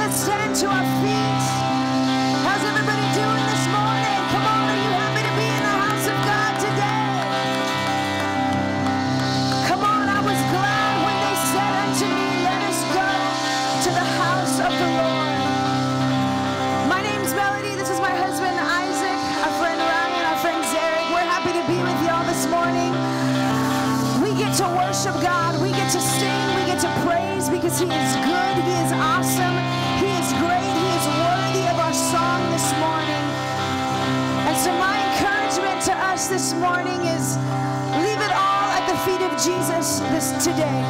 to stand to our feet. How's everybody doing this morning? Come on, are you happy to be in the house of God today? Come on, I was glad when they said unto me, Let us go to the house of the Lord. My name's Melody. This is my husband Isaac, our friend Ryan, our friend Zarek. We're happy to be with y'all this morning. We get to worship God. We get to sing. We get to praise because He is good. He is awesome. Morning is leave it all at the feet of Jesus this today.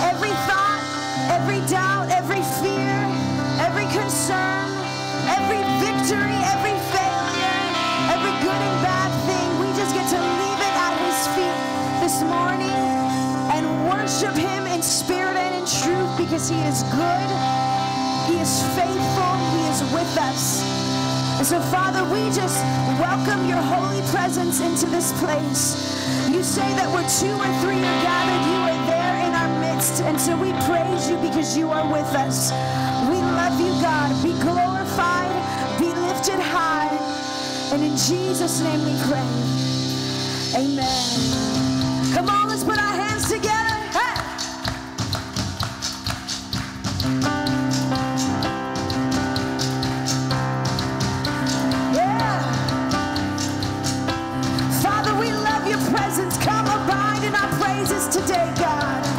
Every thought, every doubt, every fear, every concern, every victory, every failure, every good and bad thing, we just get to leave it at his feet this morning and worship him in spirit and in truth because he is good, he is faithful, he is with us. And so, Father, we just welcome your holy presence into this place. You say that where two or three are gathered, you are there in our midst. And so we praise you because you are with us. We love you, God. Be glorified, be lifted high. And in Jesus' name we pray. Amen. Come on, let's put our hands together. Hey! Today, God.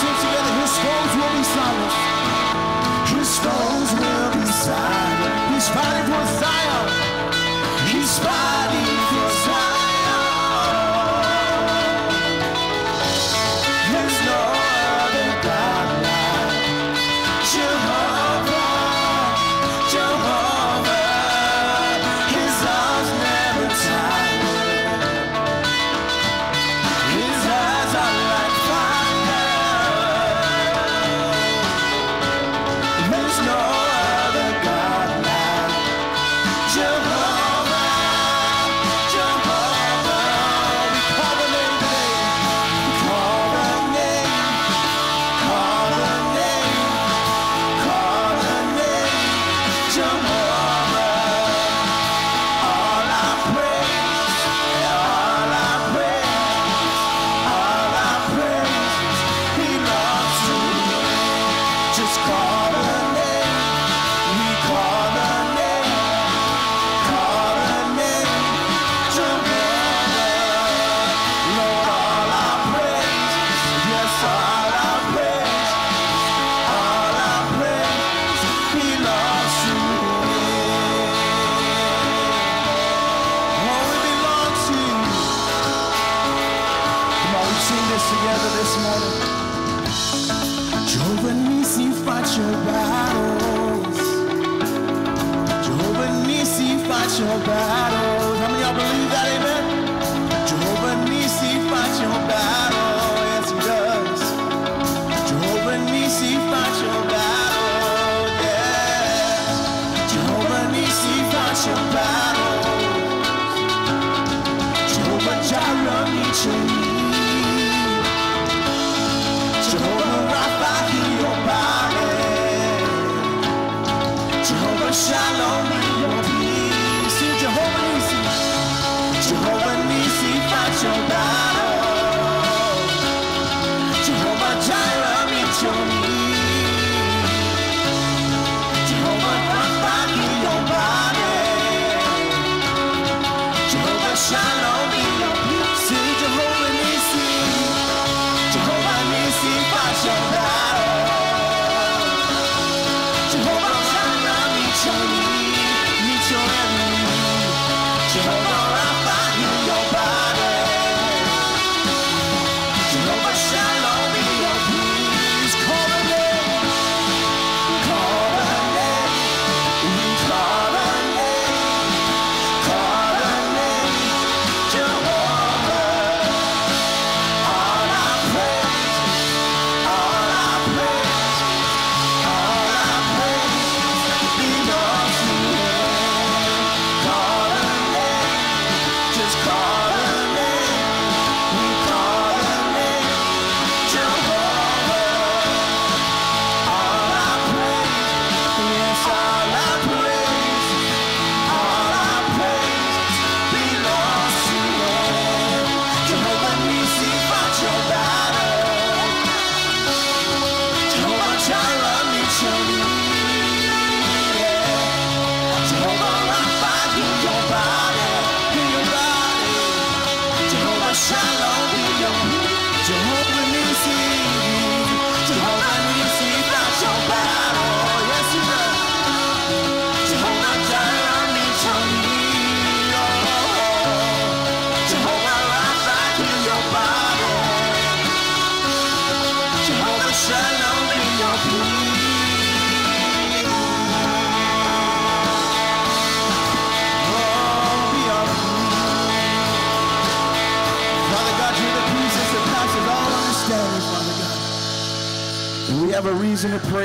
together, his stones will be silenced. His stones will be silent. He's fighting for Zion. He's fighting.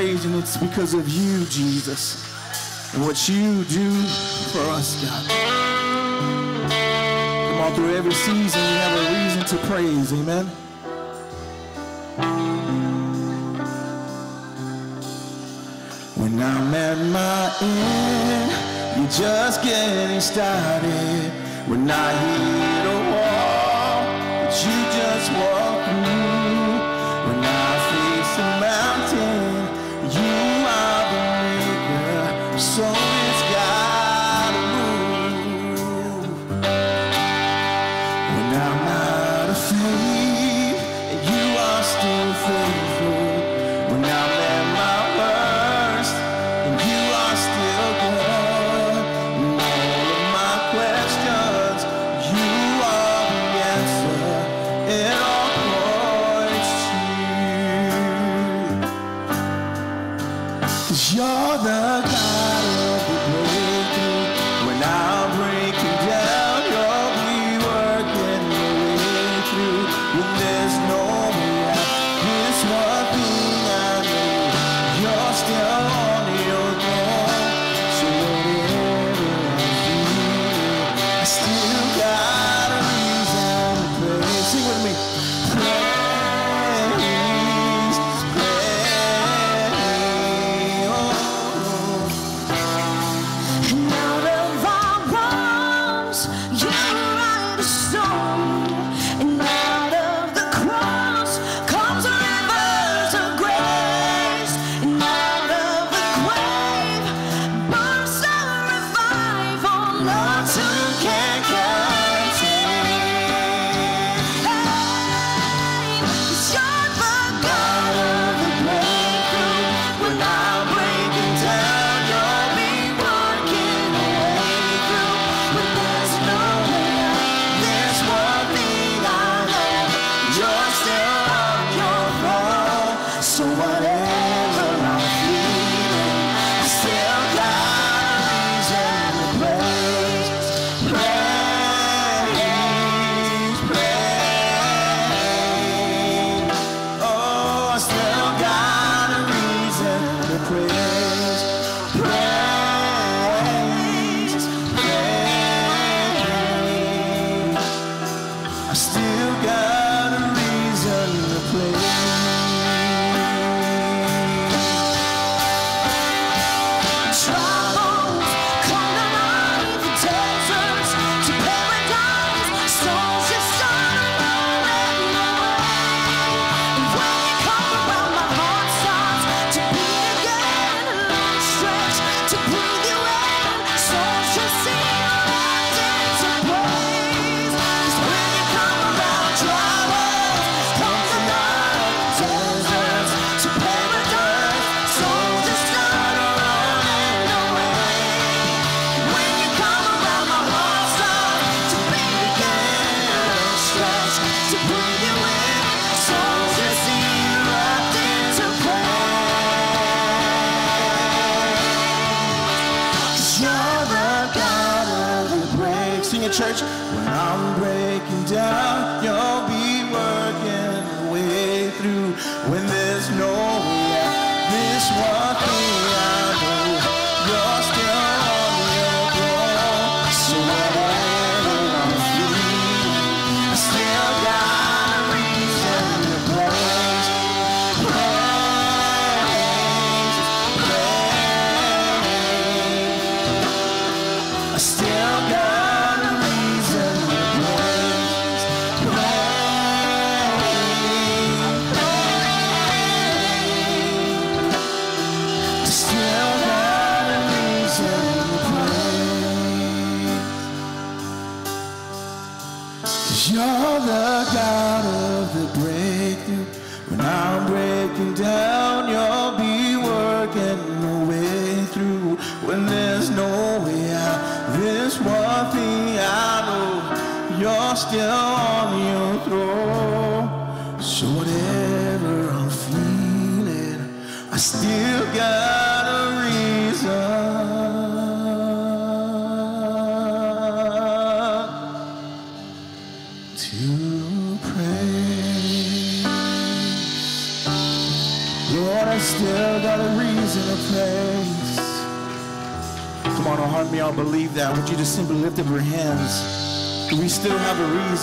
praise, and it's because of you, Jesus, and what you do for us, God. Come on, through every season, we have a reason to praise. Amen. When I'm at my end, you're just getting started. When I hit a wall, but you just walk.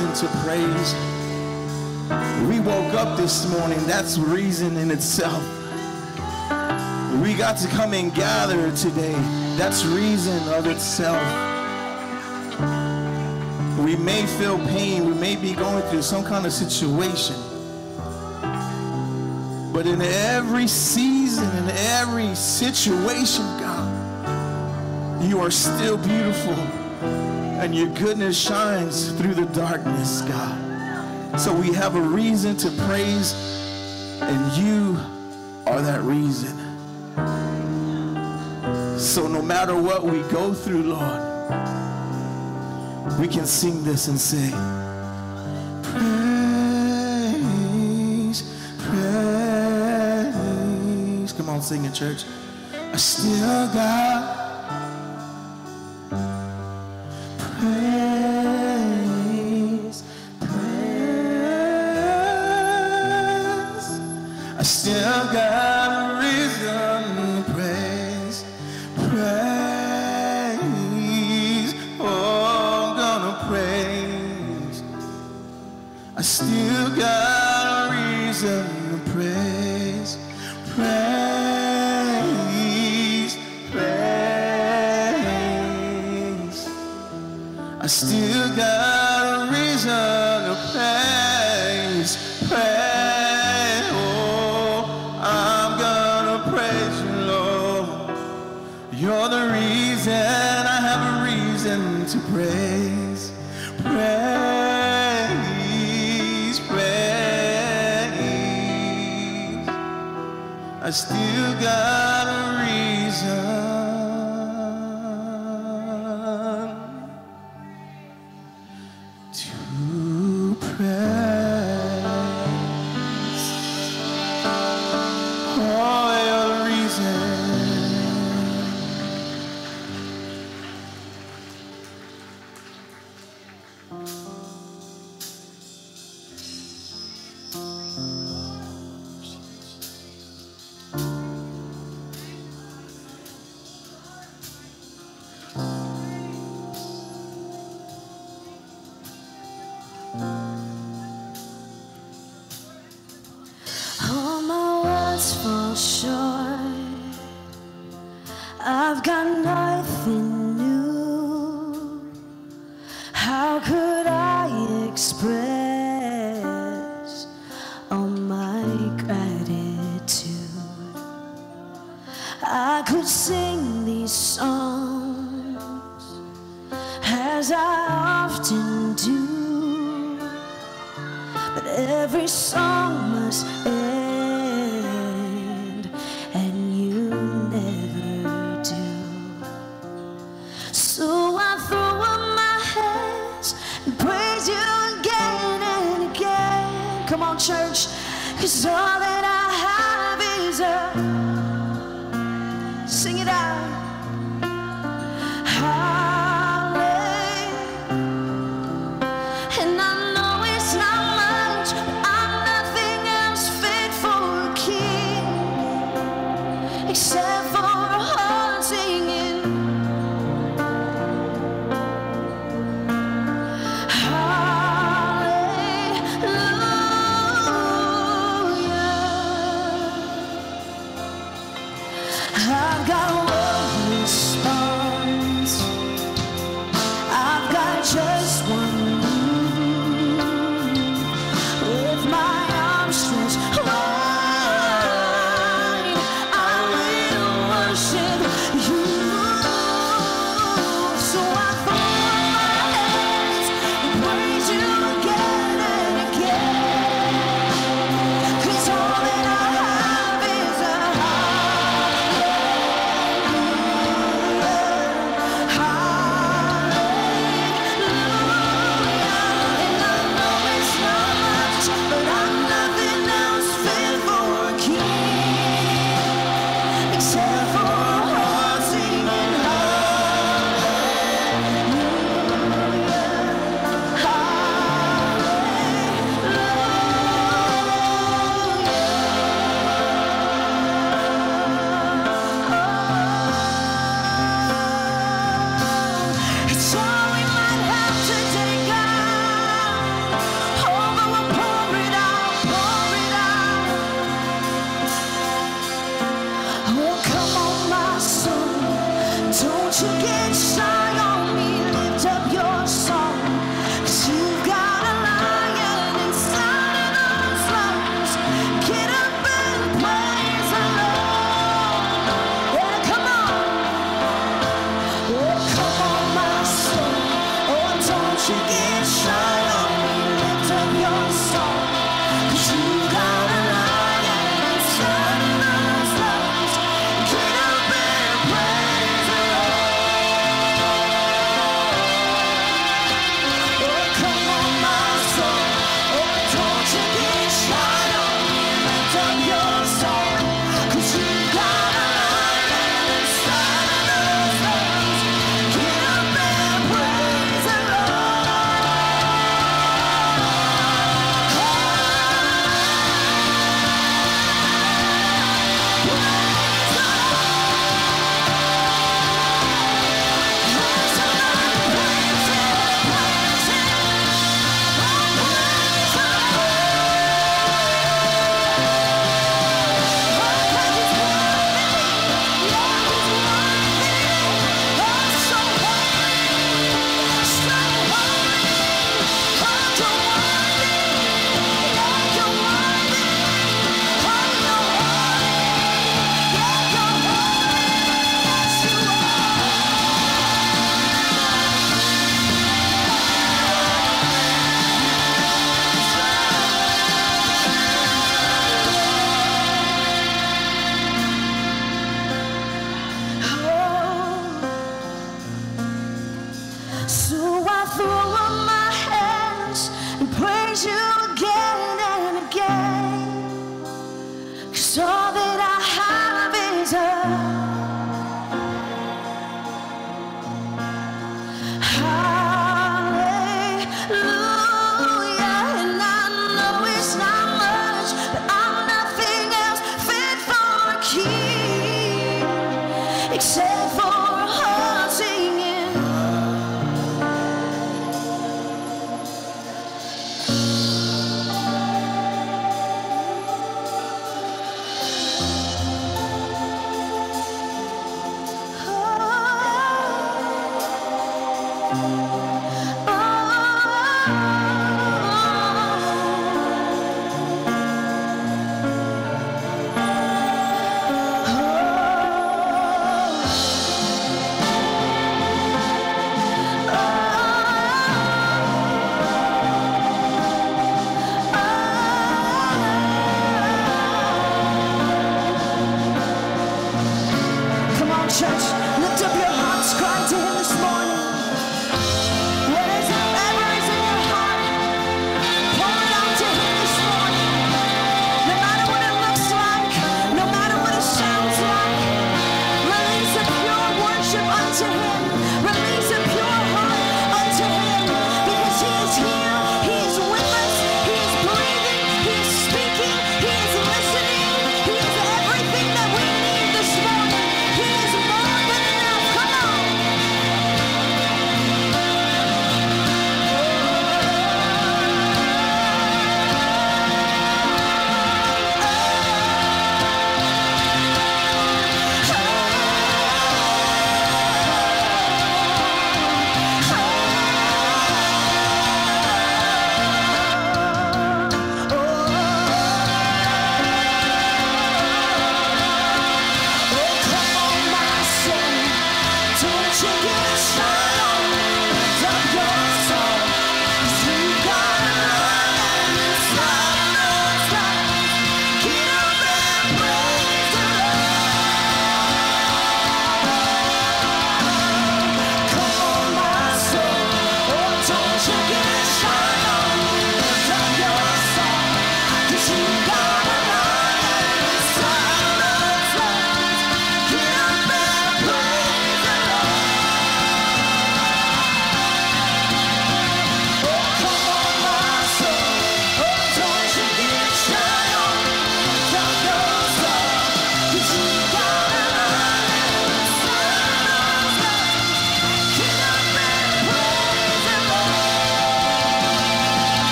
Reason to praise. We woke up this morning, that's reason in itself. We got to come and gather today, that's reason of itself. We may feel pain, we may be going through some kind of situation. But in every season, in every situation, God, you are still beautiful and your goodness shines through the darkness, God. So we have a reason to praise, and you are that reason. So no matter what we go through, Lord, we can sing this and say, Praise, praise. Come on, sing it, church. I still got praise you again and again. Come on, church, cause all that I have is a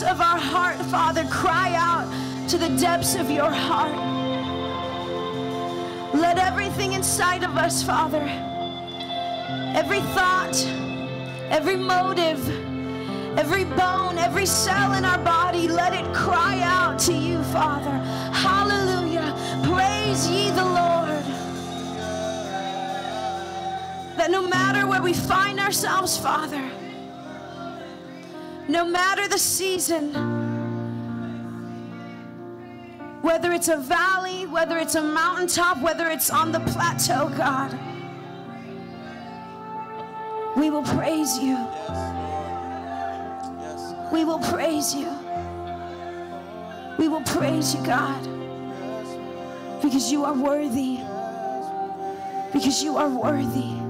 depths of our heart, Father, cry out to the depths of your heart. Let everything inside of us, Father, every thought, every motive, every bone, every cell in our body, let it cry out to you, Father. Hallelujah. Praise ye the Lord. That no matter where we find ourselves, Father, no matter the season, whether it's a valley, whether it's a mountaintop, whether it's on the plateau, God, we will praise you. We will praise you. We will praise you, God, because you are worthy. Because you are worthy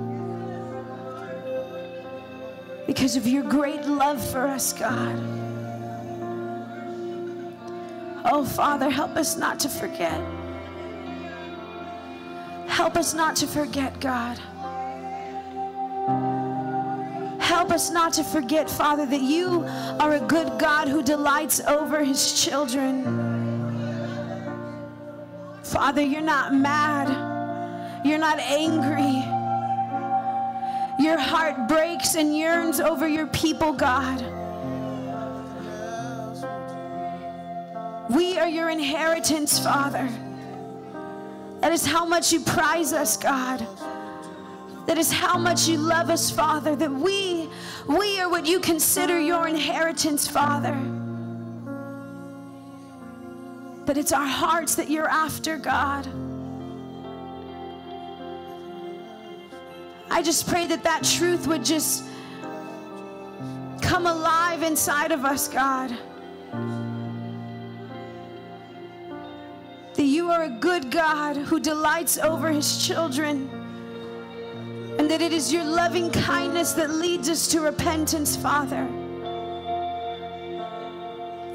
because of your great love for us, God. Oh, Father, help us not to forget. Help us not to forget, God. Help us not to forget, Father, that you are a good God who delights over his children. Father, you're not mad. You're not angry. Your heart breaks and yearns over your people, God. We are your inheritance, Father. That is how much you prize us, God. That is how much you love us, Father. That we, we are what you consider your inheritance, Father. But it's our hearts that you're after, God. I just pray that that truth would just come alive inside of us, God. That you are a good God who delights over his children. And that it is your loving kindness that leads us to repentance, Father.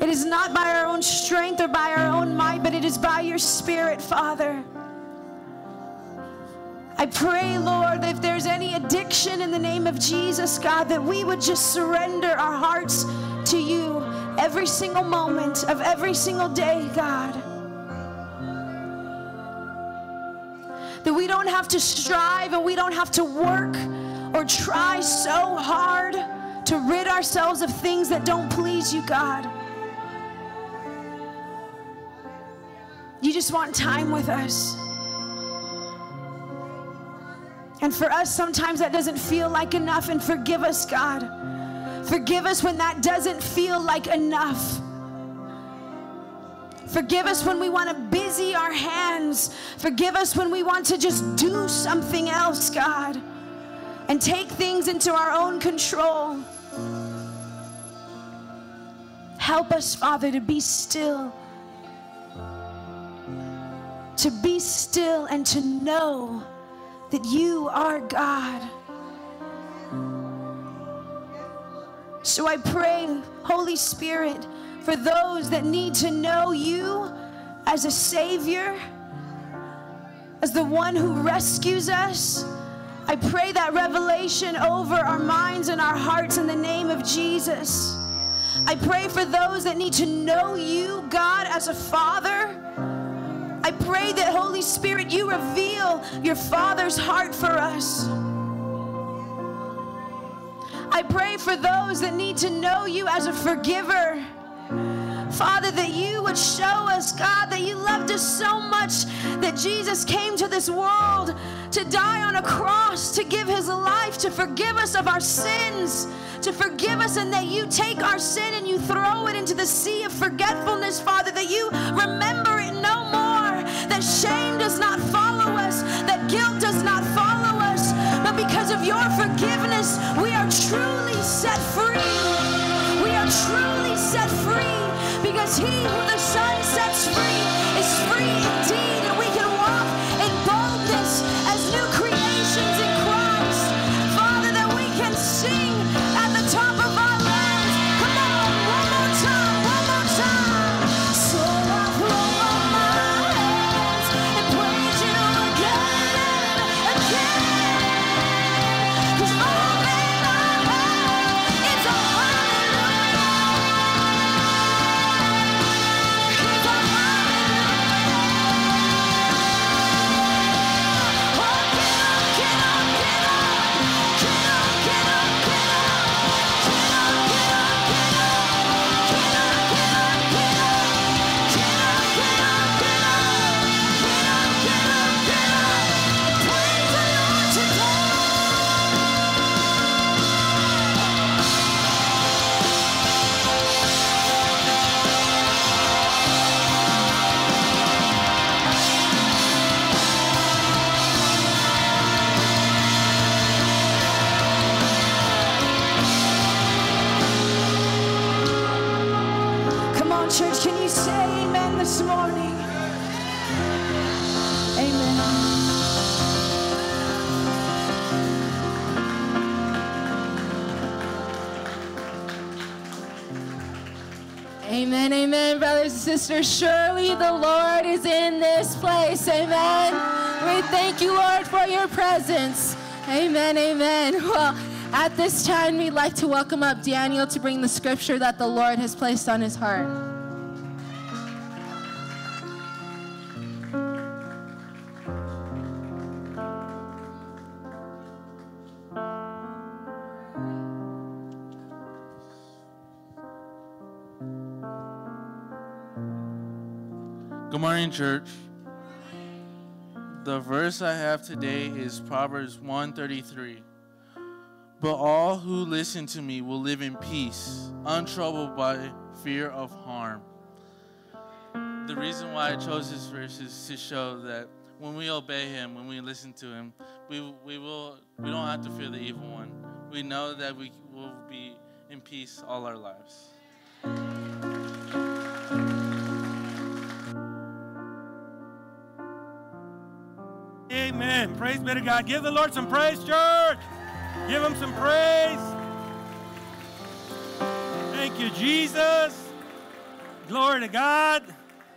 It is not by our own strength or by our own might, but it is by your Spirit, Father. I pray, Lord, that if there's any addiction in the name of Jesus, God, that we would just surrender our hearts to you every single moment of every single day, God. That we don't have to strive and we don't have to work or try so hard to rid ourselves of things that don't please you, God. You just want time with us. And for us, sometimes that doesn't feel like enough. And forgive us, God. Forgive us when that doesn't feel like enough. Forgive us when we want to busy our hands. Forgive us when we want to just do something else, God, and take things into our own control. Help us, Father, to be still. To be still and to know that you are God. So I pray, Holy Spirit, for those that need to know you as a Savior, as the one who rescues us. I pray that revelation over our minds and our hearts in the name of Jesus. I pray for those that need to know you, God, as a Father. I pray that, Holy Spirit, you reveal your Father's heart for us. I pray for those that need to know you as a forgiver. Father, that you would show us, God, that you loved us so much that Jesus came to this world to die on a cross, to give his life, to forgive us of our sins, to forgive us, and that you take our sin and you throw it into the sea of forgetfulness, Father, that you remember it no more, that shame does not follow us, that guilt does not follow us, but because of your forgiveness, we are truly set free. We are truly set free because he who the Son sets free sisters. Surely the Lord is in this place. Amen. We thank you, Lord, for your presence. Amen, amen. Well, at this time, we'd like to welcome up Daniel to bring the scripture that the Lord has placed on his heart. Morning, church. The verse I have today is Proverbs 133. But all who listen to me will live in peace, untroubled by fear of harm. The reason why I chose this verse is to show that when we obey him, when we listen to him, we, we will we don't have to fear the evil one. We know that we will be in peace all our lives. Amen. Praise be to God. Give the Lord some praise, church. Give him some praise. Thank you, Jesus. Glory to God.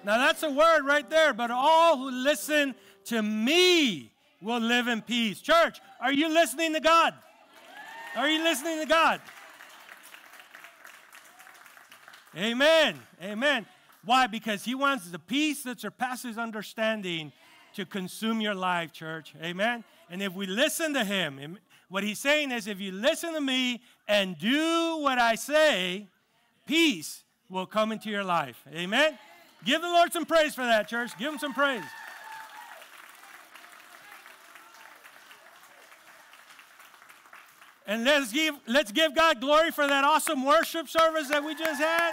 Now that's a word right there. But all who listen to me will live in peace. Church, are you listening to God? Are you listening to God? Amen. Amen. Why? Because he wants the peace that surpasses understanding to consume your life, church. Amen. And if we listen to him, what he's saying is if you listen to me and do what I say, peace will come into your life. Amen. Give the Lord some praise for that, church. Give him some praise. And let's give, let's give God glory for that awesome worship service that we just had.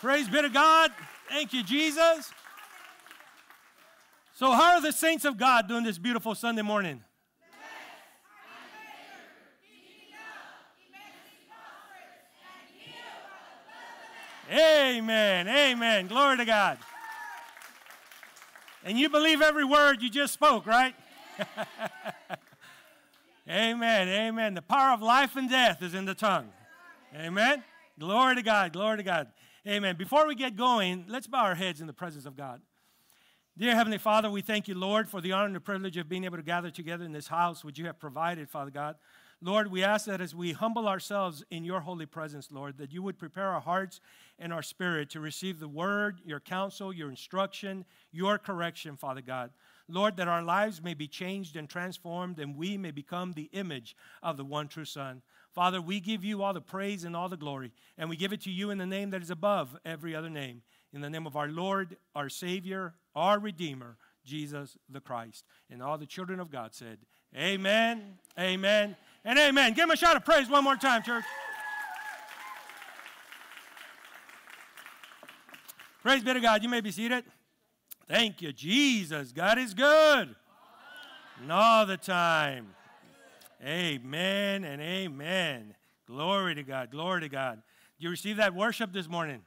Praise be to God. Thank you, Jesus. So, how are the saints of God doing this beautiful Sunday morning? Amen. Amen. Glory to God. And you believe every word you just spoke, right? amen. Amen. The power of life and death is in the tongue. Amen. Glory to God. Glory to God. Amen. Before we get going, let's bow our heads in the presence of God. Dear Heavenly Father, we thank you, Lord, for the honor and the privilege of being able to gather together in this house which you have provided, Father God. Lord, we ask that as we humble ourselves in your holy presence, Lord, that you would prepare our hearts and our spirit to receive the word, your counsel, your instruction, your correction, Father God. Lord, that our lives may be changed and transformed and we may become the image of the one true Son. Father, we give you all the praise and all the glory, and we give it to you in the name that is above every other name. In the name of our Lord, our Savior, our Redeemer, Jesus the Christ. And all the children of God said, Amen, amen, and amen. Give him a shout of praise one more time, church. Praise be to God. You may be seated. Thank you, Jesus. God is good. And all the time. Amen and amen. Glory to God. Glory to God. Do you receive that worship this morning?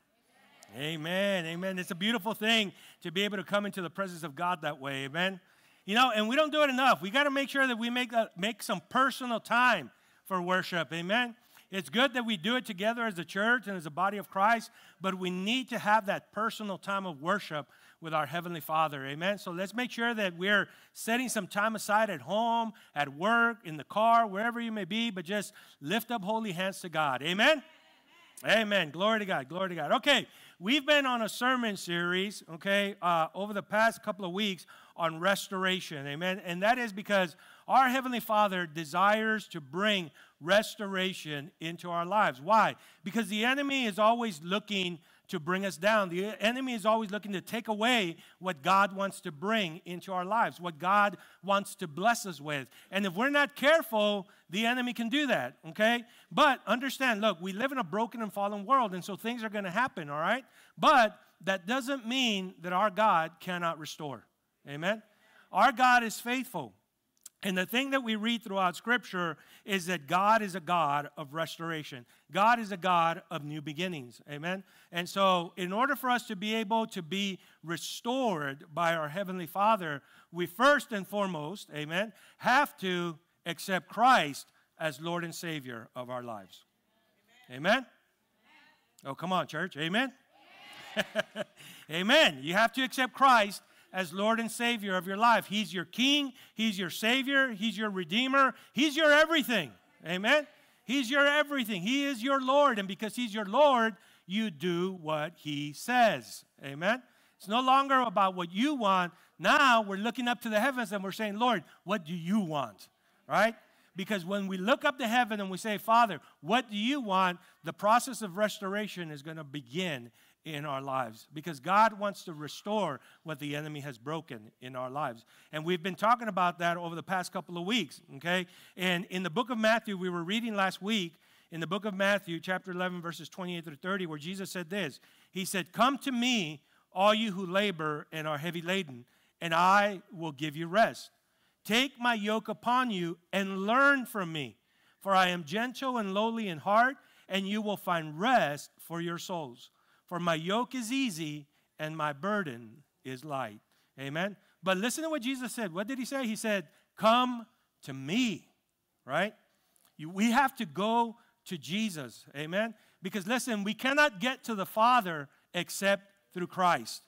Amen. Amen. It's a beautiful thing to be able to come into the presence of God that way. Amen. You know, and we don't do it enough. We got to make sure that we make, a, make some personal time for worship. Amen. It's good that we do it together as a church and as a body of Christ, but we need to have that personal time of worship with our Heavenly Father. Amen. So let's make sure that we're setting some time aside at home, at work, in the car, wherever you may be, but just lift up holy hands to God. Amen. Amen. Glory to God. Glory to God. Okay, we've been on a sermon series, okay, uh, over the past couple of weeks on restoration. Amen. And that is because our Heavenly Father desires to bring restoration into our lives. Why? Because the enemy is always looking to bring us down. The enemy is always looking to take away what God wants to bring into our lives, what God wants to bless us with. And if we're not careful, the enemy can do that, okay? But understand, look, we live in a broken and fallen world, and so things are going to happen, all right? But that doesn't mean that our God cannot restore. Amen? Our God is faithful. And the thing that we read throughout Scripture is that God is a God of restoration. God is a God of new beginnings. Amen? And so, in order for us to be able to be restored by our Heavenly Father, we first and foremost, amen, have to accept Christ as Lord and Savior of our lives. Amen? Oh, come on, church. Amen? Amen. You have to accept Christ as Lord and Savior of your life. He's your King, He's your Savior, He's your Redeemer, He's your everything. Amen? He's your everything. He is your Lord. And because He's your Lord, you do what He says. Amen? It's no longer about what you want. Now we're looking up to the heavens and we're saying, Lord, what do you want? Right? Because when we look up to heaven and we say, Father, what do you want? The process of restoration is going to begin in our lives because God wants to restore what the enemy has broken in our lives. And we've been talking about that over the past couple of weeks, okay? And in the book of Matthew, we were reading last week in the book of Matthew, chapter 11, verses 28 through 30, where Jesus said this He said, Come to me, all you who labor and are heavy laden, and I will give you rest. Take my yoke upon you and learn from me, for I am gentle and lowly in heart, and you will find rest for your souls. For my yoke is easy and my burden is light. Amen. But listen to what Jesus said. What did he say? He said, Come to me, right? You, we have to go to Jesus. Amen. Because listen, we cannot get to the Father except through Christ.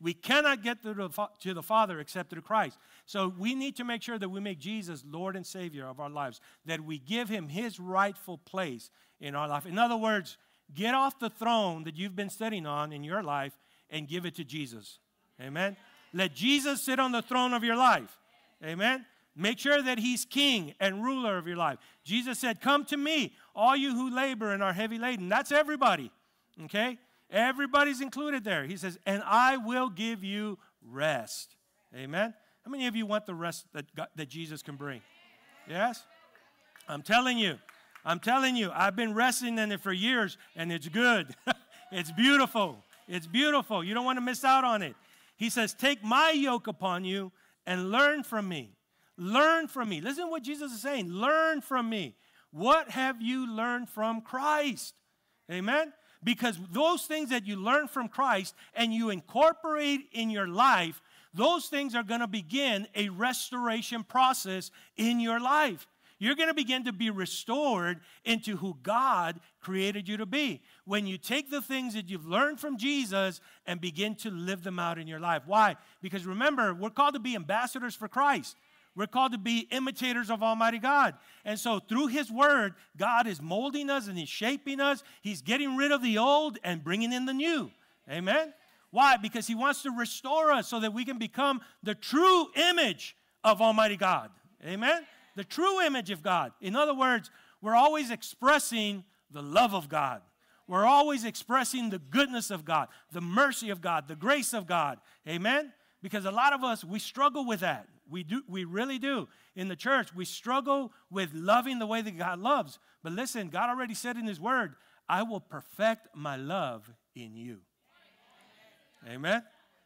We cannot get to the, to the Father except through Christ. So we need to make sure that we make Jesus Lord and Savior of our lives, that we give him his rightful place in our life. In other words, Get off the throne that you've been sitting on in your life and give it to Jesus. Amen. Let Jesus sit on the throne of your life. Amen. Make sure that he's king and ruler of your life. Jesus said, Come to me, all you who labor and are heavy laden. That's everybody. Okay? Everybody's included there. He says, And I will give you rest. Amen. How many of you want the rest that, God, that Jesus can bring? Yes? I'm telling you. I'm telling you, I've been resting in it for years, and it's good. it's beautiful. It's beautiful. You don't want to miss out on it. He says, Take my yoke upon you and learn from me. Learn from me. Listen to what Jesus is saying. Learn from me. What have you learned from Christ? Amen? Because those things that you learn from Christ and you incorporate in your life, those things are going to begin a restoration process in your life you're going to begin to be restored into who God created you to be. When you take the things that you've learned from Jesus and begin to live them out in your life. Why? Because remember, we're called to be ambassadors for Christ. We're called to be imitators of Almighty God. And so, through His Word, God is molding us and He's shaping us. He's getting rid of the old and bringing in the new. Amen? Why? Because He wants to restore us so that we can become the true image of Almighty God. Amen? The true image of God. In other words, we're always expressing the love of God. We're always expressing the goodness of God, the mercy of God, the grace of God. Amen? Because a lot of us, we struggle with that. We, do, we really do. In the church, we struggle with loving the way that God loves. But listen, God already said in His Word, I will perfect my love in you. Amen?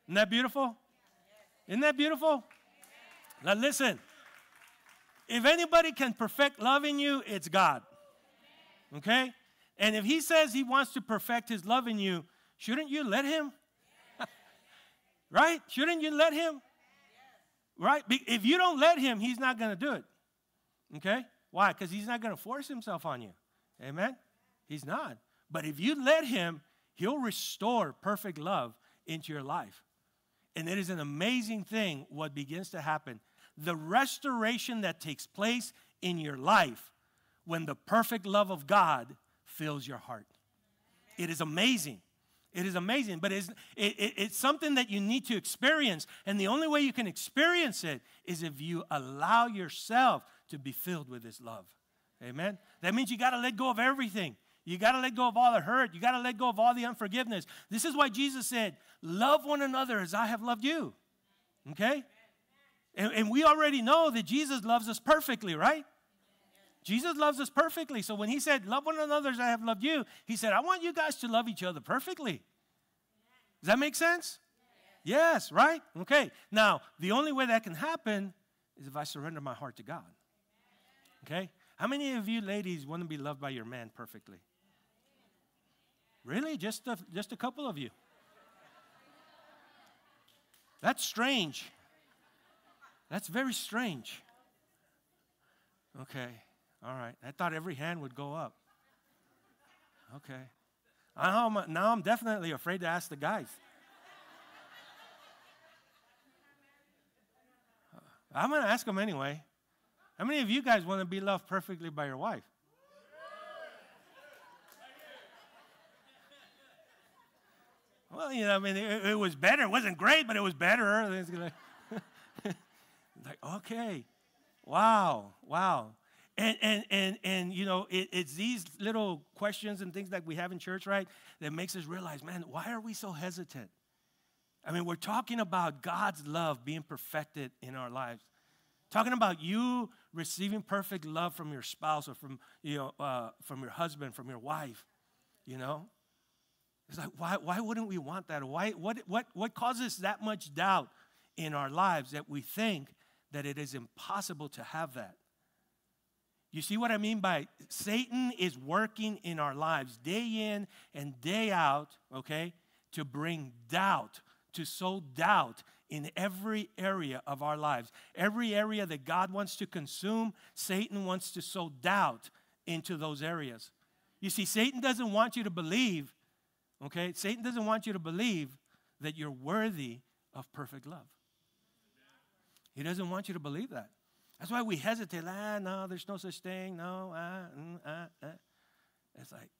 Isn't that beautiful? Isn't that beautiful? Now listen, if anybody can perfect love in you, it's God. Okay? And if He says He wants to perfect His love in you, shouldn't you let Him? right? Shouldn't you let Him? Right? If you don't let Him, He's not going to do it. Okay? Why? Because He's not going to force Himself on you. Amen? He's not. But if you let Him, He'll restore perfect love into your life. And it is an amazing thing what begins to happen the restoration that takes place in your life when the perfect love of God fills your heart. It is amazing. It is amazing, but it's, it, it, it's something that you need to experience. And the only way you can experience it is if you allow yourself to be filled with this love. Amen? That means you got to let go of everything. You got to let go of all the hurt. You got to let go of all the unforgiveness. This is why Jesus said, Love one another as I have loved you. Okay? And, and we already know that Jesus loves us perfectly, right? Jesus loves us perfectly. So when he said, Love one another as I have loved you, he said, I want you guys to love each other perfectly. Does that make sense? Yes, right? Okay. Now, the only way that can happen is if I surrender my heart to God. Okay? How many of you ladies want to be loved by your man perfectly? Really? Just a, just a couple of you? That's strange. That's very strange. Okay, all right. I thought every hand would go up. Okay. Now I'm, now I'm definitely afraid to ask the guys. I'm going to ask them anyway. How many of you guys want to be loved perfectly by your wife? Well, you know, I mean, it, it was better. It wasn't great, but it was better. Like, okay, wow, wow. And, and, and, and you know, it, it's these little questions and things that we have in church, right, that makes us realize, man, why are we so hesitant? I mean, we're talking about God's love being perfected in our lives. Talking about you receiving perfect love from your spouse or from, you know, uh, from your husband, from your wife, you know? It's like, why, why wouldn't we want that? Why, what, what, what causes that much doubt in our lives that we think that it is impossible to have that? You see what I mean by Satan is working in our lives day in and day out, okay, to bring doubt, to sow doubt in every area of our lives. Every area that God wants to consume, Satan wants to sow doubt into those areas. You see, Satan doesn't want you to believe, okay? Satan doesn't want you to believe that you're worthy of perfect love. He doesn't want you to believe that. That's why we hesitate. Ah, no, there's no such thing. No, ah, mm, ah, ah. It's like,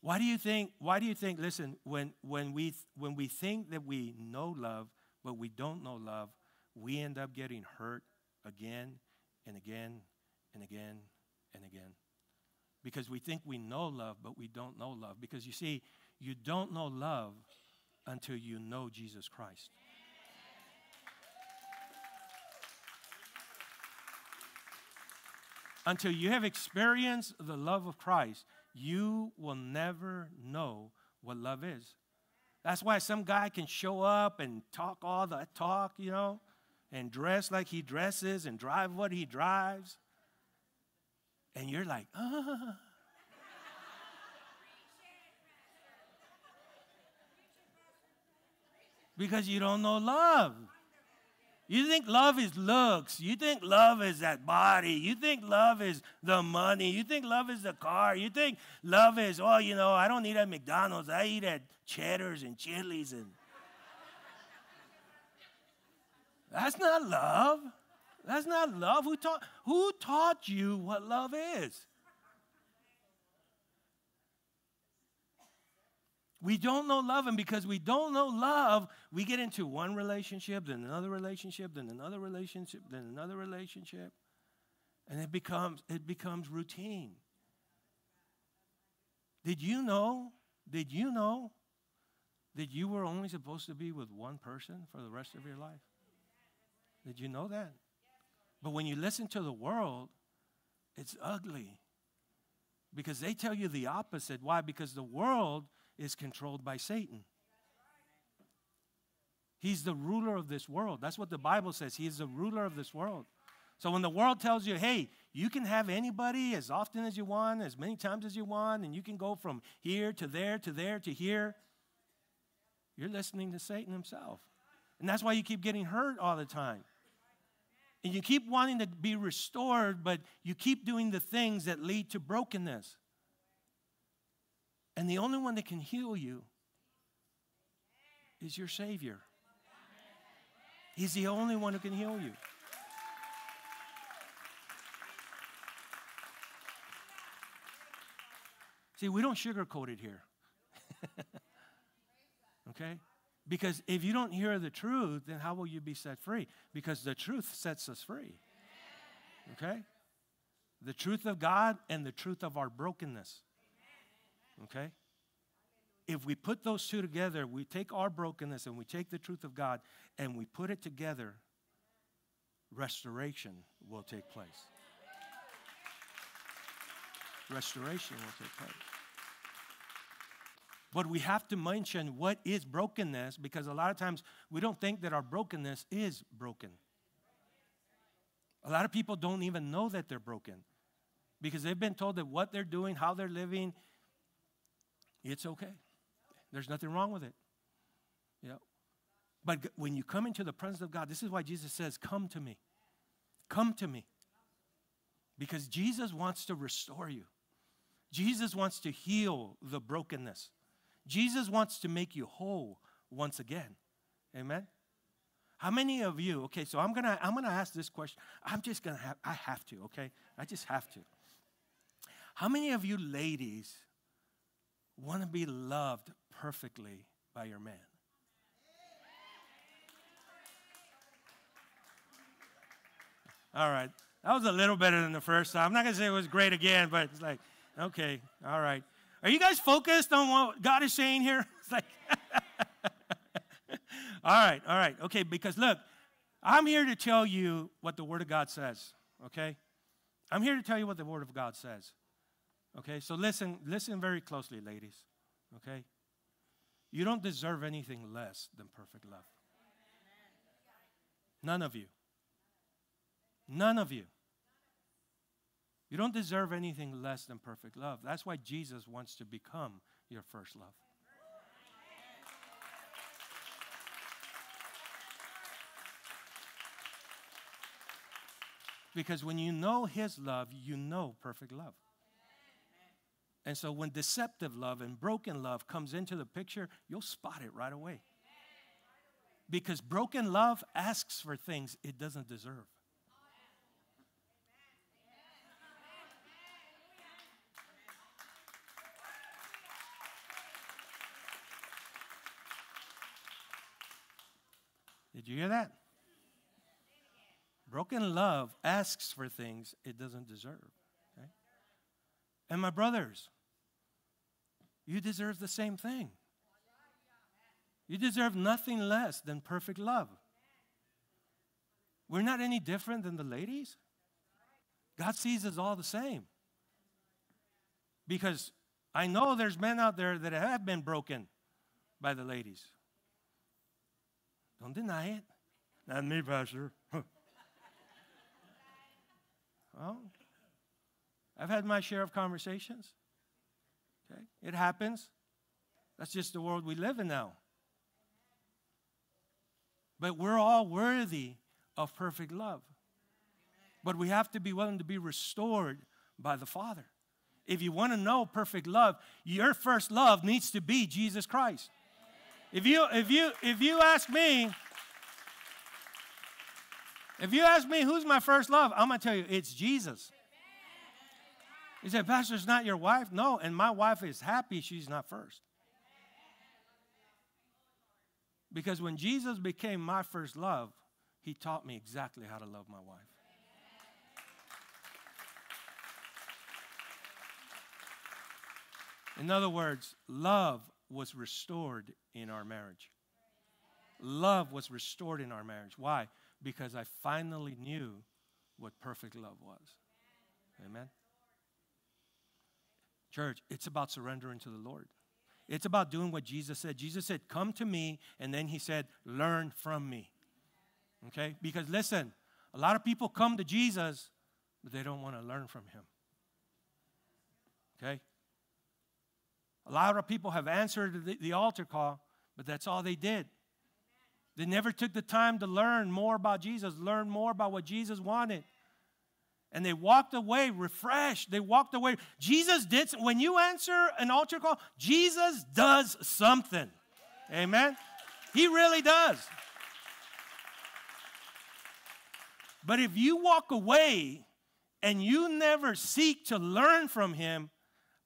why do you think, why do you think, listen, when, when, we, when we think that we know love, but we don't know love, we end up getting hurt again and again and again and again. Because we think we know love, but we don't know love. Because you see, you don't know love until you know Jesus Christ. Until you have experienced the love of Christ, you will never know what love is. That's why some guy can show up and talk all the talk, you know, and dress like he dresses and drive what he drives. And you're like, ah. because you don't know love. You think love is looks. You think love is that body. You think love is the money. You think love is the car. You think love is, oh, you know, I don't eat at McDonald's. I eat at Cheddar's and Chili's. And That's not love. That's not love. Who taught, who taught you what love is? We don't know love, and because we don't know love, we get into one relationship, then another relationship, then another relationship, then another relationship, and it becomes it becomes routine. Did you know? Did you know that you were only supposed to be with one person for the rest of your life? Did you know that? But when you listen to the world, it's ugly. Because they tell you the opposite. Why? Because the world is controlled by Satan. He's the ruler of this world. That's what the Bible says. He is the ruler of this world. So when the world tells you, hey, you can have anybody as often as you want, as many times as you want, and you can go from here to there to there to here, you're listening to Satan himself. And that's why you keep getting hurt all the time. And you keep wanting to be restored, but you keep doing the things that lead to brokenness. And the only one that can heal you is your Savior. He's the only one who can heal you. See, we don't sugarcoat it here. okay? Because if you don't hear the truth, then how will you be set free? Because the truth sets us free. Okay? The truth of God and the truth of our brokenness. Okay? If we put those two together, we take our brokenness and we take the truth of God and we put it together, restoration will take place. Restoration will take place. But we have to mention what is brokenness because a lot of times we don't think that our brokenness is broken. A lot of people don't even know that they're broken because they've been told that what they're doing, how they're living, it's okay. There's nothing wrong with it. You know? But when you come into the presence of God, this is why Jesus says, Come to me. Come to me. Because Jesus wants to restore you. Jesus wants to heal the brokenness. Jesus wants to make you whole once again. Amen. How many of you, okay, so I'm gonna I'm gonna ask this question. I'm just gonna have I have to, okay? I just have to. How many of you ladies want to be loved perfectly by your man? All right. That was a little better than the first time. I'm not going to say it was great again, but it's like, okay, all right. Are you guys focused on what God is saying here? It's like, all right, all right, okay, because look, I'm here to tell you what the Word of God says, okay? I'm here to tell you what the Word of God says. Okay, so listen, listen very closely, ladies. Okay? You don't deserve anything less than perfect love. None of you. None of you. You don't deserve anything less than perfect love. That's why Jesus wants to become your first love. Because when you know His love, you know perfect love. And so when deceptive love and broken love comes into the picture, you'll spot it right away. Because broken love asks for things it doesn't deserve. Did you hear that? Broken love asks for things it doesn't deserve. Okay? And my brothers, you deserve the same thing. You deserve nothing less than perfect love. We're not any different than the ladies. God sees us all the same. Because I know there's men out there that have been broken by the ladies. Don't deny it. Not me, Pastor. well, I've had my share of conversations. Okay? It happens. That's just the world we live in now. But we're all worthy of perfect love. But we have to be willing to be restored by the Father. If you want to know perfect love, your first love needs to be Jesus Christ. If you if you if you ask me if you ask me who's my first love, I'm going to tell you it's Jesus. You say, Pastor, it's not your wife? No, and my wife is happy she's not first. Because when Jesus became my first love, he taught me exactly how to love my wife. In other words, love was restored in our marriage. Love was restored in our marriage. Why? Because I finally knew what perfect love was. Amen. Church, it's about surrendering to the Lord. It's about doing what Jesus said. Jesus said, Come to me, and then he said, Learn from me. Okay? Because listen, a lot of people come to Jesus, but they don't want to learn from him. Okay? A lot of people have answered the, the altar call, but that's all they did. They never took the time to learn more about Jesus, learn more about what Jesus wanted and they walked away refreshed. They walked away. Jesus did, when you answer an altar call, Jesus does something. Amen? He really does. But if you walk away and you never seek to learn from him,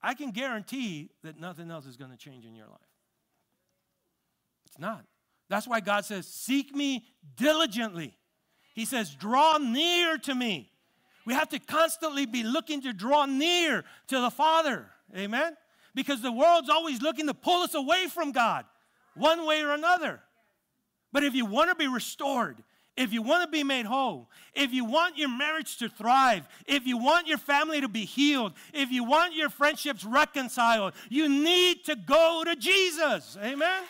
I can guarantee that nothing else is going to change in your life. It's not. That's why God says, Seek me diligently. He says, Draw near to me. We have to constantly be looking to draw near to the Father. Amen? Because the world's always looking to pull us away from God, one way or another. But if you want to be restored, if you want to be made whole, if you want your marriage to thrive, if you want your family to be healed, if you want your friendships reconciled, you need to go to Jesus. Amen?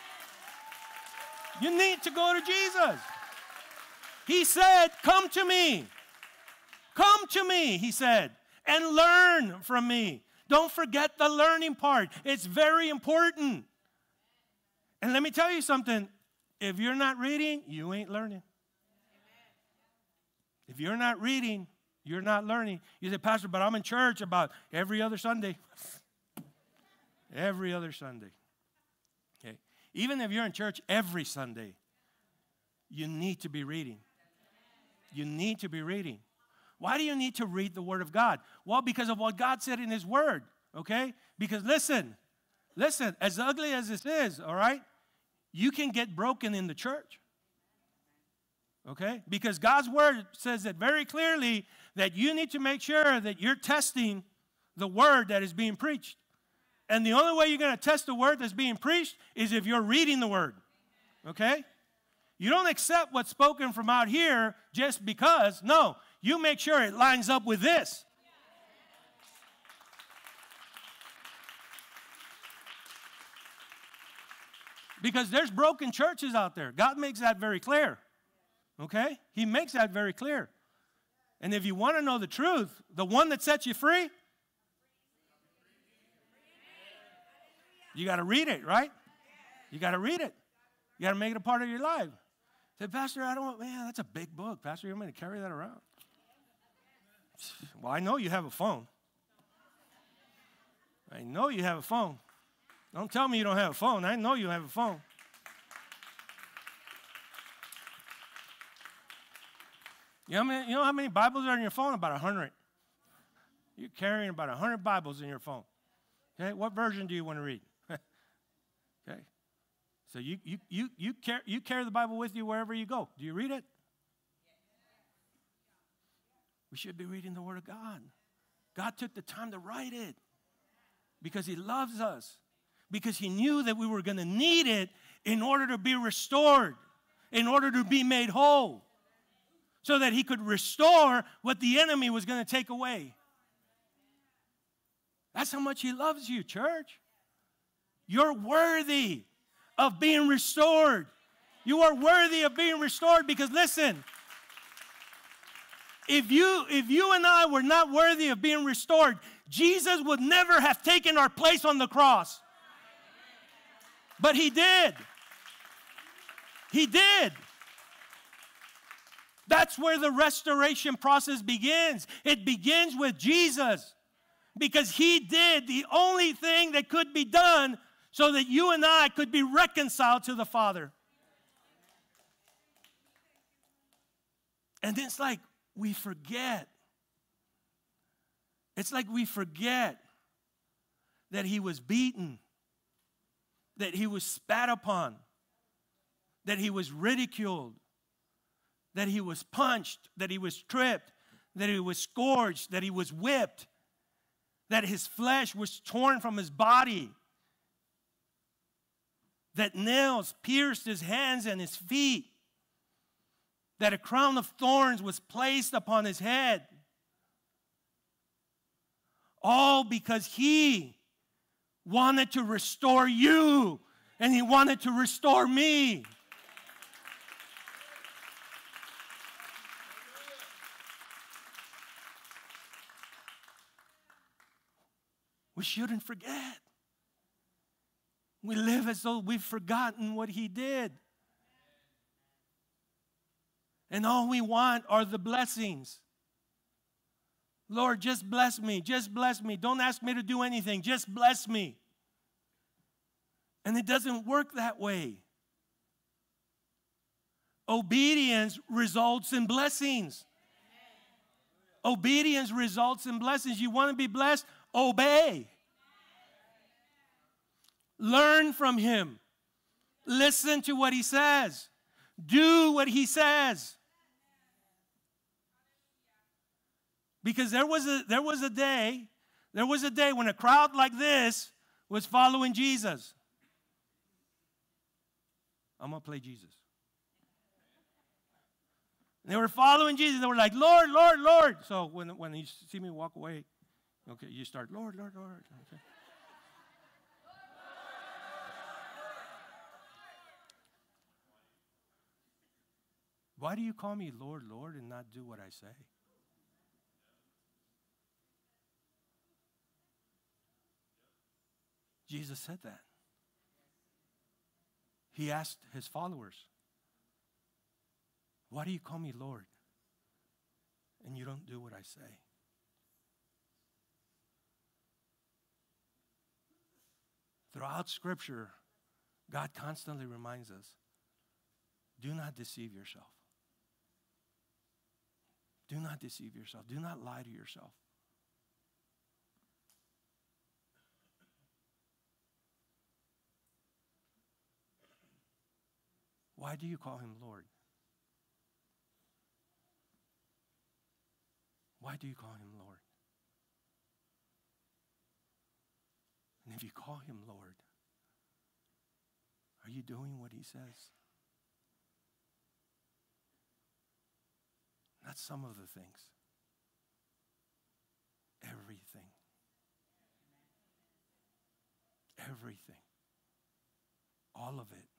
You need to go to Jesus. He said, Come to me. Come to me, he said, and learn from me. Don't forget the learning part, it's very important. And let me tell you something if you're not reading, you ain't learning. If you're not reading, you're not learning. You say, Pastor, but I'm in church about every other Sunday. Every other Sunday. Okay. Even if you're in church every Sunday, you need to be reading. You need to be reading. Why do you need to read the Word of God? Well, because of what God said in His Word, okay? Because listen, listen, as ugly as this is, all right, you can get broken in the church. Okay? Because God's Word says it very clearly that you need to make sure that you're testing the Word that is being preached. And the only way you're going to test the Word that's being preached is if you're reading the Word. Okay? You don't accept what's spoken from out here just because. No, you make sure it lines up with this. Because there's broken churches out there. God makes that very clear. Okay? He makes that very clear. And if you want to know the truth, the one that sets you free, you got to read it, right? You got to read it. You got to make it a part of your life. Say, Pastor, I don't, want, man, that's a big book. Pastor, you want me to carry that around? Well, I know you have a phone. I know you have a phone. Don't tell me you don't have a phone. I know you have a phone. You know, how many, you know how many Bibles are in your phone? About 100. You're carrying about 100 Bibles in your phone. Okay, what version do you want to read? okay, so you, you, you, you, carry, you carry the Bible with you wherever you go. Do you read it? We should be reading the Word of God. God took the time to write it because He loves us, because He knew that we were going to need it in order to be restored, in order to be made whole, so that He could restore what the enemy was going to take away. That's how much He loves you, church. You're worthy of being restored. You are worthy of being restored because listen, if you if you and I were not worthy of being restored, Jesus would never have taken our place on the cross. But he did. He did. That's where the restoration process begins. It begins with Jesus because he did the only thing that could be done so that you and I could be reconciled to the Father. And it's like we forget. It's like we forget that he was beaten, that he was spat upon, that he was ridiculed, that he was punched, that he was tripped, that he was scourged, that he was whipped, that his flesh was torn from his body that nails pierced his hands and his feet, that a crown of thorns was placed upon his head. All because he wanted to restore you and he wanted to restore me. We shouldn't forget. We live as though we've forgotten what He did. And all we want are the blessings. Lord, just bless me. Just bless me. Don't ask me to do anything. Just bless me. And it doesn't work that way. Obedience results in blessings. Obedience results in blessings. You want to be blessed? Obey. Learn from him. Listen to what he says. Do what he says. Because there was a there was a day, there was a day when a crowd like this was following Jesus. I'm gonna play Jesus. They were following Jesus. They were like, Lord, Lord, Lord. So when, when you see me walk away, okay, you start, Lord, Lord, Lord. Okay. Why do you call me Lord, Lord, and not do what I say? Jesus said that. He asked his followers, Why do you call me Lord? And you don't do what I say. Throughout Scripture, God constantly reminds us do not deceive yourself. Do not deceive yourself. Do not lie to yourself. Why do you call him Lord? Why do you call him Lord? And if you call him Lord, are you doing what he says? Not some of the things. Everything. Everything. All of it.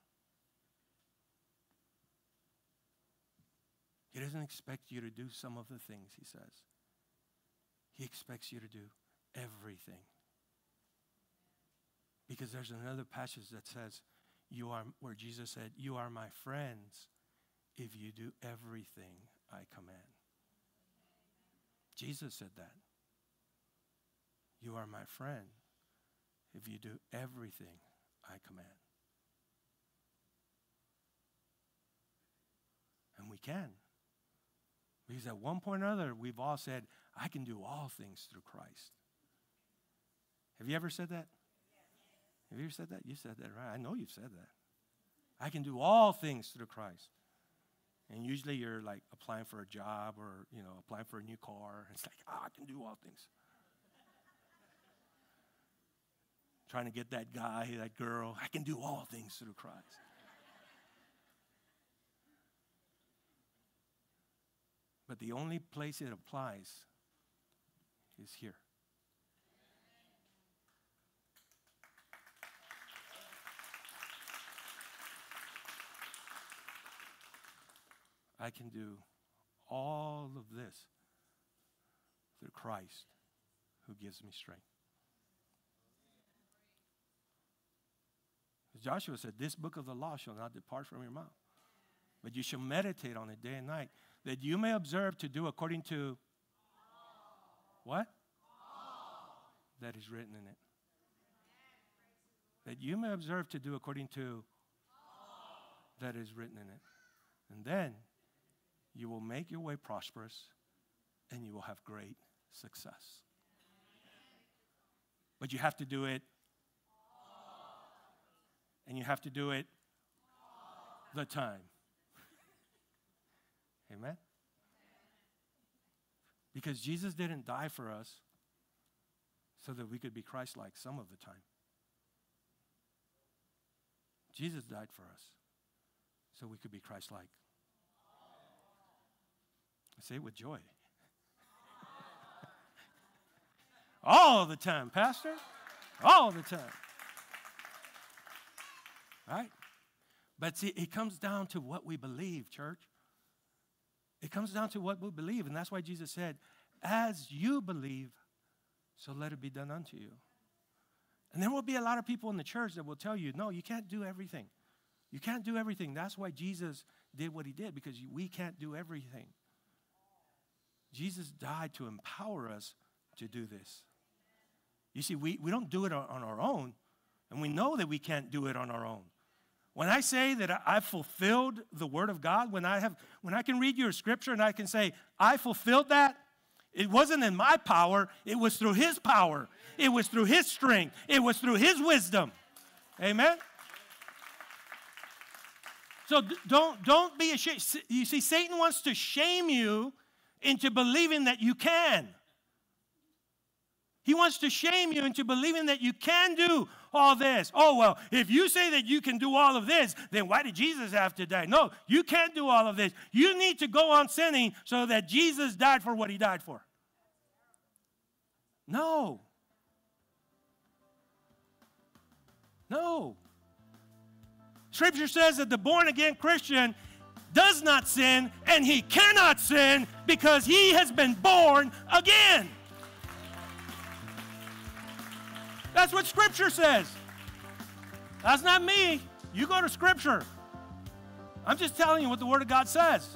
He doesn't expect you to do some of the things, he says. He expects you to do everything. Because there's another passage that says, you are, where Jesus said, You are my friends if you do everything I command. Jesus said that. You are my friend if you do everything I command. And we can. Because at one point or another, we've all said, I can do all things through Christ. Have you ever said that? Have you ever said that? You said that, right? I know you've said that. I can do all things through Christ. And usually you're like applying for a job or, you know, applying for a new car. It's like, oh, I can do all things. Trying to get that guy, that girl. I can do all things through Christ. But the only place it applies is here. I can do all of this through Christ who gives me strength. Joshua said, This book of the law shall not depart from your mouth, but you shall meditate on it day and night, that you may observe to do according to what? That is written in it. That you may observe to do according to that is written in it. And then you will make your way prosperous and you will have great success. But you have to do it, and you have to do it the time. Amen? Because Jesus didn't die for us so that we could be Christ like some of the time. Jesus died for us so we could be Christ like Say it with joy. All the time, Pastor. All the time. Right? But see, it comes down to what we believe, church. It comes down to what we believe. And that's why Jesus said, As you believe, so let it be done unto you. And there will be a lot of people in the church that will tell you, No, you can't do everything. You can't do everything. That's why Jesus did what he did, because we can't do everything. Jesus died to empower us to do this. You see, we, we don't do it on, on our own, and we know that we can't do it on our own. When I say that I, have fulfilled the Word of God, when I, have, when I can read your scripture and I can say, I fulfilled that, it wasn't in my power, it was through His power, it was through His strength, it was through His wisdom. Amen? So don't, don't be ashamed. You see, Satan wants to shame you into believing that you can. He wants to shame you into believing that you can do all this. Oh, well, if you say that you can do all of this, then why did Jesus have to die? No, you can't do all of this. You need to go on sinning so that Jesus died for what he died for. No. No. Scripture says that the born again Christian does not sin, and he cannot sin because he has been born again. That's what Scripture says. That's not me. You go to Scripture. I'm just telling you what the Word of God says.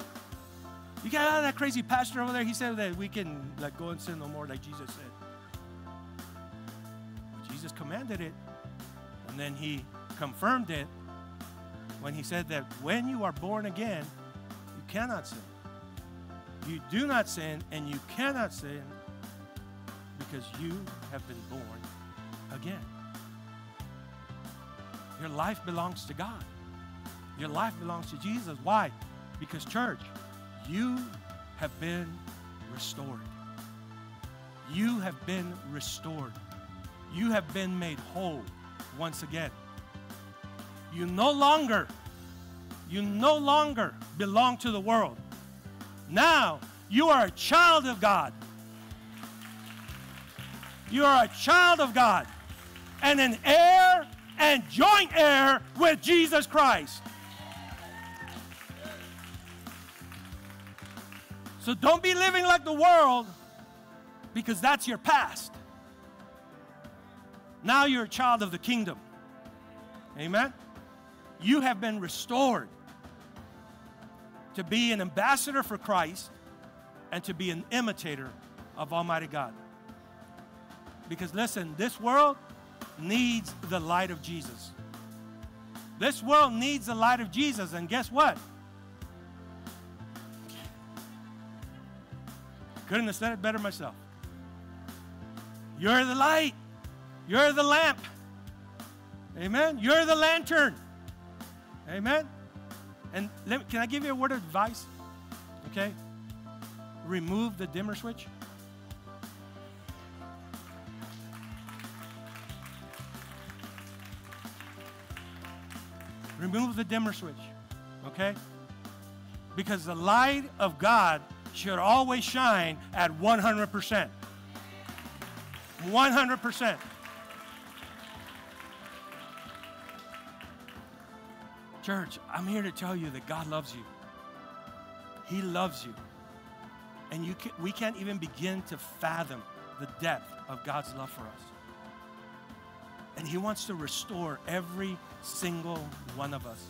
You got out of that crazy pastor over there. He said that we can like go and sin no more, like Jesus said. But Jesus commanded it, and And then he confirmed it when he said that when you are born again, you cannot sin. You do not sin, and you cannot sin because you have been born again. Your life belongs to God. Your life belongs to Jesus. Why? Because, church, you have been restored. You have been restored. You have been made whole once again. You no longer, you no longer belong to the world. Now you are a child of God. You are a child of God and an heir and joint heir with Jesus Christ. So don't be living like the world because that's your past. Now you're a child of the kingdom. Amen? You have been restored to be an ambassador for Christ and to be an imitator of Almighty God. Because listen, this world needs the light of Jesus. This world needs the light of Jesus, and guess what? Couldn't have said it better myself. You're the light. You're the lamp. Amen. You're the lantern. Amen. And let, can I give you a word of advice? Okay. Remove the dimmer switch. Remove the dimmer switch. Okay? Because the light of God should always shine at 100%. 100%. Church, I'm here to tell you that God loves you. He loves you. And you can, we can't even begin to fathom the depth of God's love for us. And He wants to restore every single one of us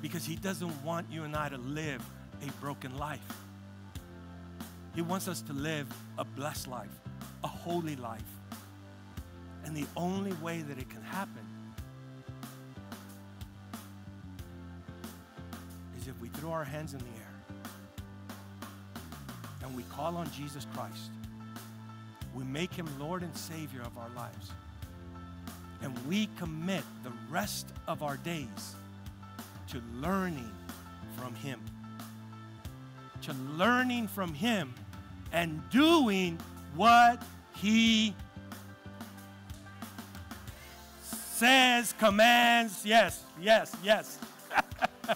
because He doesn't want you and I to live a broken life. He wants us to live a blessed life, a holy life. And the only way that it can happen is if we throw our hands in the air and we call on Jesus Christ. We make him Lord and Savior of our lives. And we commit the rest of our days to learning from him. To learning from him and doing what he says, commands. Yes, yes, yes.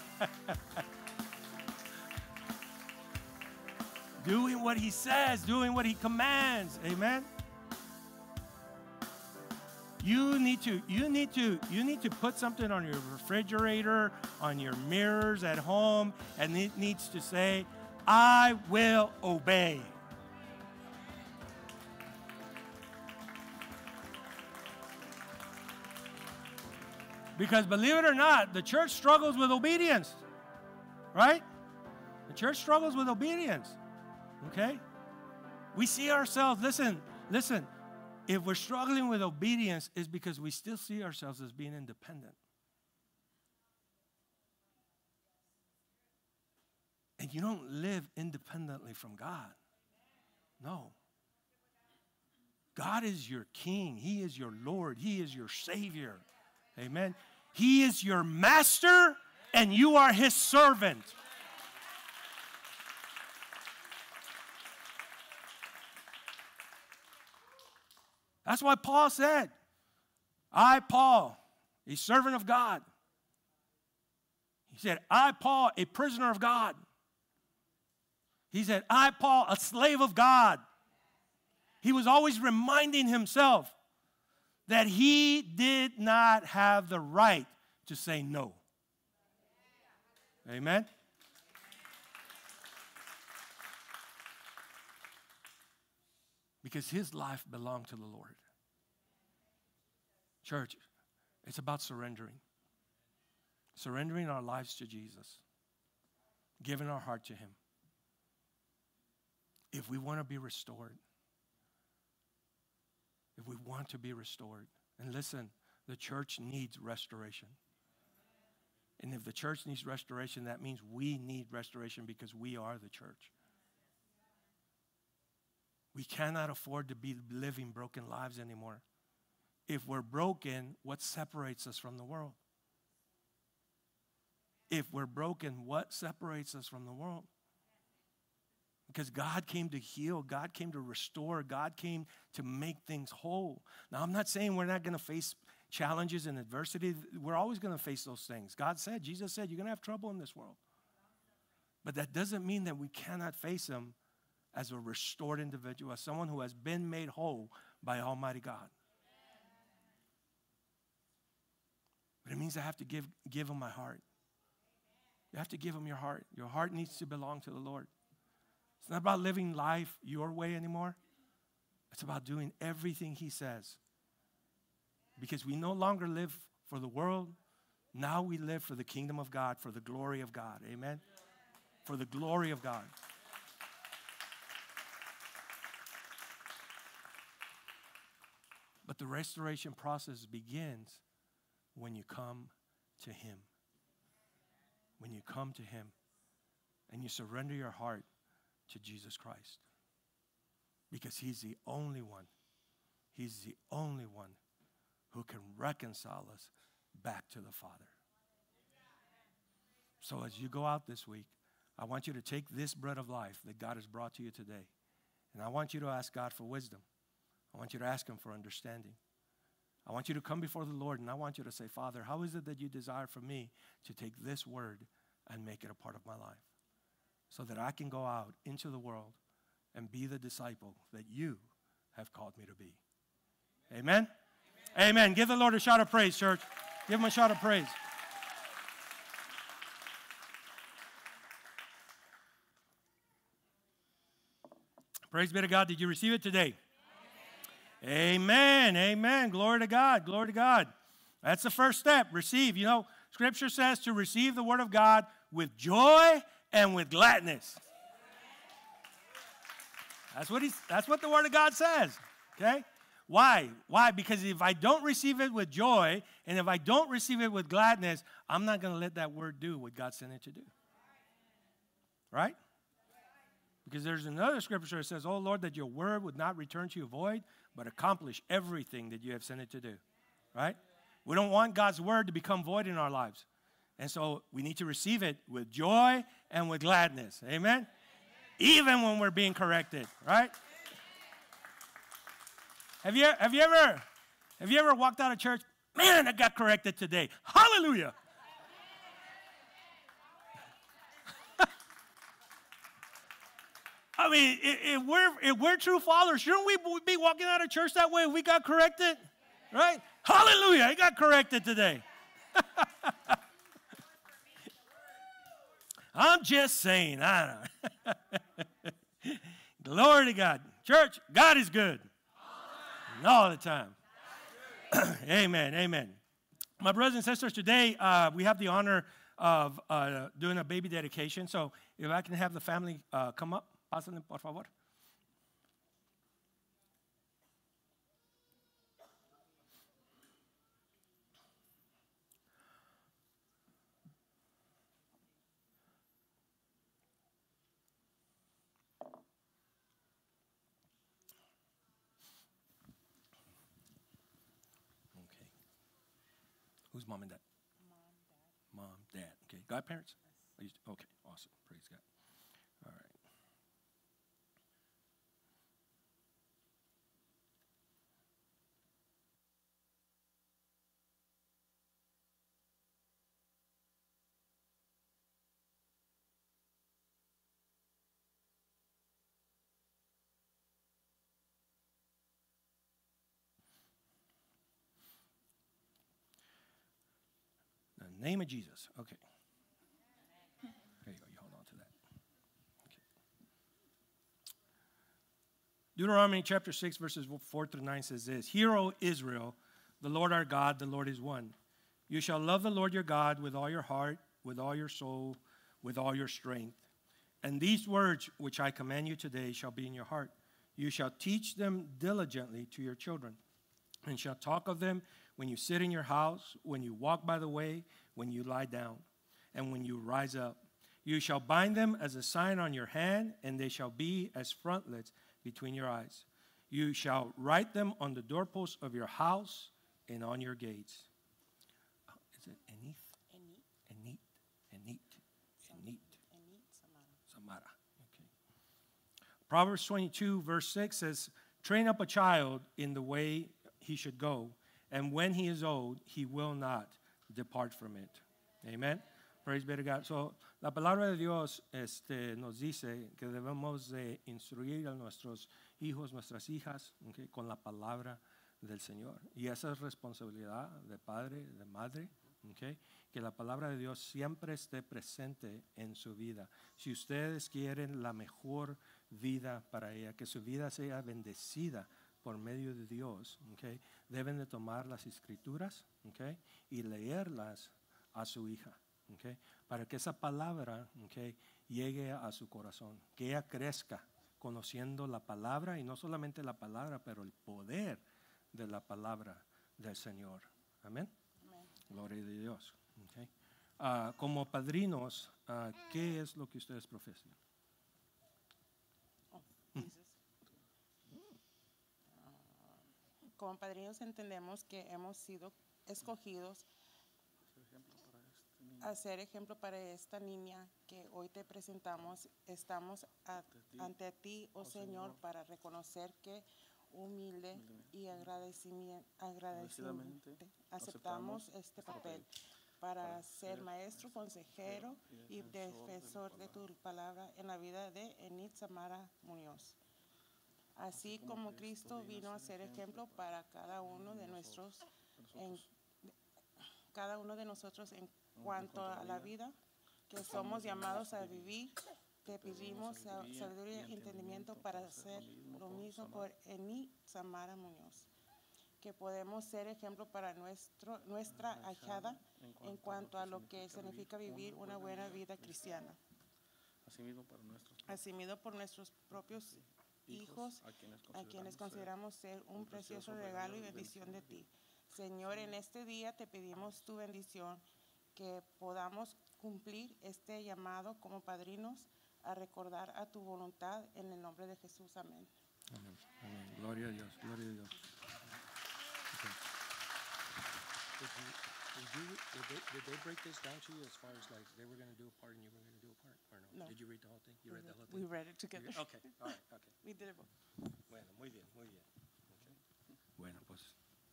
doing what he says, doing what he commands. Amen. You need to you need to you need to put something on your refrigerator, on your mirrors at home and it needs to say, "I will obey." Because believe it or not, the church struggles with obedience. Right? The church struggles with obedience. Okay? We see ourselves, listen, listen, if we're struggling with obedience, it's because we still see ourselves as being independent. And you don't live independently from God. No. God is your king, He is your Lord, He is your Savior. Amen. He is your master, and you are His servant. That's why Paul said, I, Paul, a servant of God. He said, I, Paul, a prisoner of God. He said, I, Paul, a slave of God. He was always reminding himself that he did not have the right to say no. Amen? Because his life belonged to the Lord. Church, it's about surrendering. Surrendering our lives to Jesus, giving our heart to him. If we want to be restored, if we want to be restored, and listen, The church needs restoration. And if the church needs restoration, that means we need restoration because we are the church. We cannot afford to be living broken lives anymore. If we're broken, what separates us from the world? If we're broken, what separates us from the world? Because God came to heal, God came to restore, God came to make things whole. Now, I'm not saying we're not going to face challenges and adversity. We're always going to face those things. God said, Jesus said, you're going to have trouble in this world. But that doesn't mean that we cannot face them as a restored individual, as someone who has been made whole by Almighty God. But it means I have to give, give him my heart. You have to give him your heart. Your heart needs to belong to the Lord. It's not about living life your way anymore. It's about doing everything he says. Because we no longer live for the world. Now we live for the kingdom of God, for the glory of God. Amen? For the glory of God. But the restoration process begins when you come to Him. When you come to Him and you surrender your heart to Jesus Christ. Because He's the only one, He's the only one who can reconcile us back to the Father. So as you go out this week, I want you to take this bread of life that God has brought to you today, and I want you to ask God for wisdom. I want you to ask Him for understanding. I want you to come before the Lord and I want you to say, Father, how is it that you desire for me to take this word and make it a part of my life so that I can go out into the world and be the disciple that you have called me to be? Amen? Amen. Amen. Give the Lord a shout of praise, church. Give him a shout of praise. Praise be to God. Did you receive it today? Amen. Amen. Glory to God. Glory to God. That's the first step. Receive. You know, Scripture says to receive the Word of God with joy and with gladness. That's what, he's, that's what the Word of God says. Okay? Why? Why? Because if I don't receive it with joy and if I don't receive it with gladness, I'm not going to let that Word do what God sent it to do. Right? Because there's another scripture that says, Oh Lord, that your word would not return to you void, but accomplish everything that you have sent it to do. Right? We don't want God's word to become void in our lives. And so we need to receive it with joy and with gladness. Amen? Even when we're being corrected, right? Have you, have you ever have you ever walked out of church? Man, I got corrected today. Hallelujah. I mean, if we're, if we're true followers, shouldn't we be walking out of church that way we got corrected? Right? Hallelujah, I got corrected today. I'm just saying, I don't know. Glory to God. Church, God is good. All, all the time. amen, amen. My brothers and sisters, today uh, we have the honor of uh, doing a baby dedication. So if I can have the family uh, come up. Pásenle, por favor. Okay. Who's mom and dad? Mom, dad. Mom, dad. Okay. Godparents? Okay. Awesome. Name of Jesus. Okay. There you go. You hold on to that. Okay. Deuteronomy chapter 6, verses 4 through 9 says this Hear, O Israel, the Lord our God, the Lord is one. You shall love the Lord your God with all your heart, with all your soul, with all your strength. And these words which I command you today shall be in your heart. You shall teach them diligently to your children, and shall talk of them when you sit in your house, when you walk by the way, when you lie down, and when you rise up. You shall bind them as a sign on your hand, and they shall be as frontlets between your eyes. You shall write them on the doorposts of your house and on your gates. Oh, is it Enith? Enit. Enit. Enit. Samara. Okay. Proverbs 22, verse 6 says, Train up a child in the way he should go, and when he is old, he will not depart from it. Amen. Praise be to God. So, la palabra de Dios este, nos dice que debemos de instruir a nuestros hijos, nuestras hijas, okay, con la palabra del Señor. Y esa es responsabilidad de padre, de madre, okay, que la palabra de Dios siempre esté presente en su vida. Si ustedes quieren la mejor vida para ella, que su vida sea bendecida por medio de Dios, okay, deben de tomar las escrituras okay, y leerlas a su hija. Okay, para que esa palabra okay, llegue a su corazón, que ella crezca conociendo la palabra y no solamente la palabra, pero el poder de la palabra del Señor. Amén. Gloria a Dios. Okay. Ah, como padrinos, ah, ¿qué es lo que ustedes profesan? Como padrinos entendemos que hemos sido escogidos a ser ejemplo para esta niña que hoy te presentamos. Estamos a- ante ti, oh Señor, para reconocer que humilde y agradecimiento, agradecidamente aceptamos este papel para ser maestro, consejero y defensor de tu palabra en la vida de Enid Samara Muñoz. Así como Cristo vino a ser ejemplo para cada uno de nuestros en cada uno de nosotros en cuanto a la vida que somos llamados a vivir. Te pedimos sa- sabiduría y entendimiento para hacer lo mismo por Eni Samara Muñoz. Que podemos ser ejemplo para nuestro, nuestra ahijada en cuanto a lo que significa vivir una buena vida cristiana. Asimismo para nuestros Asimismo por nuestros propios hijos a quienes a quienes consideramos consideramos ser un precioso regalo y bendición de ti. Señor, en este día te pedimos tu bendición, que podamos cumplir este llamado como padrinos a recordar a tu voluntad en el nombre de Jesús. Amén. Amén. Amén. Gloria a Dios. Gloria a Dios. Did, you, did, you, did, they, did they break this down to you as far as like they were going to do a part and you were going to do no? No. Did you read the whole thing? You read the whole We read it together. You- Okay, all right, okay. We did it both. Bueno, muy bien, muy bien. Okay. Bueno, pues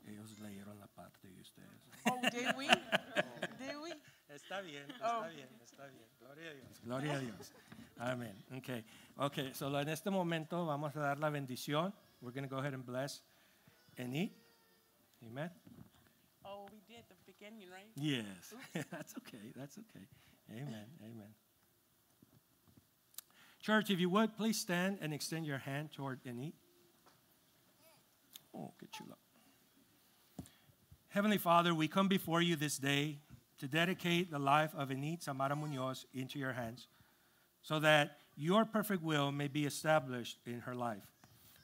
ellos leyeron la parte de ustedes. Oh, did we? Did we? Está bien, Oh. está bien, está bien. Gloria a Dios. Gloria a Dios. Amén. Okay. Okay. So en este momento vamos a dar la bendición. We're going to go ahead and bless and eat. Amen. Oh, we did the beginning, right? Yes. That's okay. That's okay. Amen. Amen. Church, if you would, please stand and extend your hand toward eat. Oh, qué chulo. Heavenly Father, we come before you this day to dedicate the life of Enid Samara Munoz into your hands so that your perfect will may be established in her life.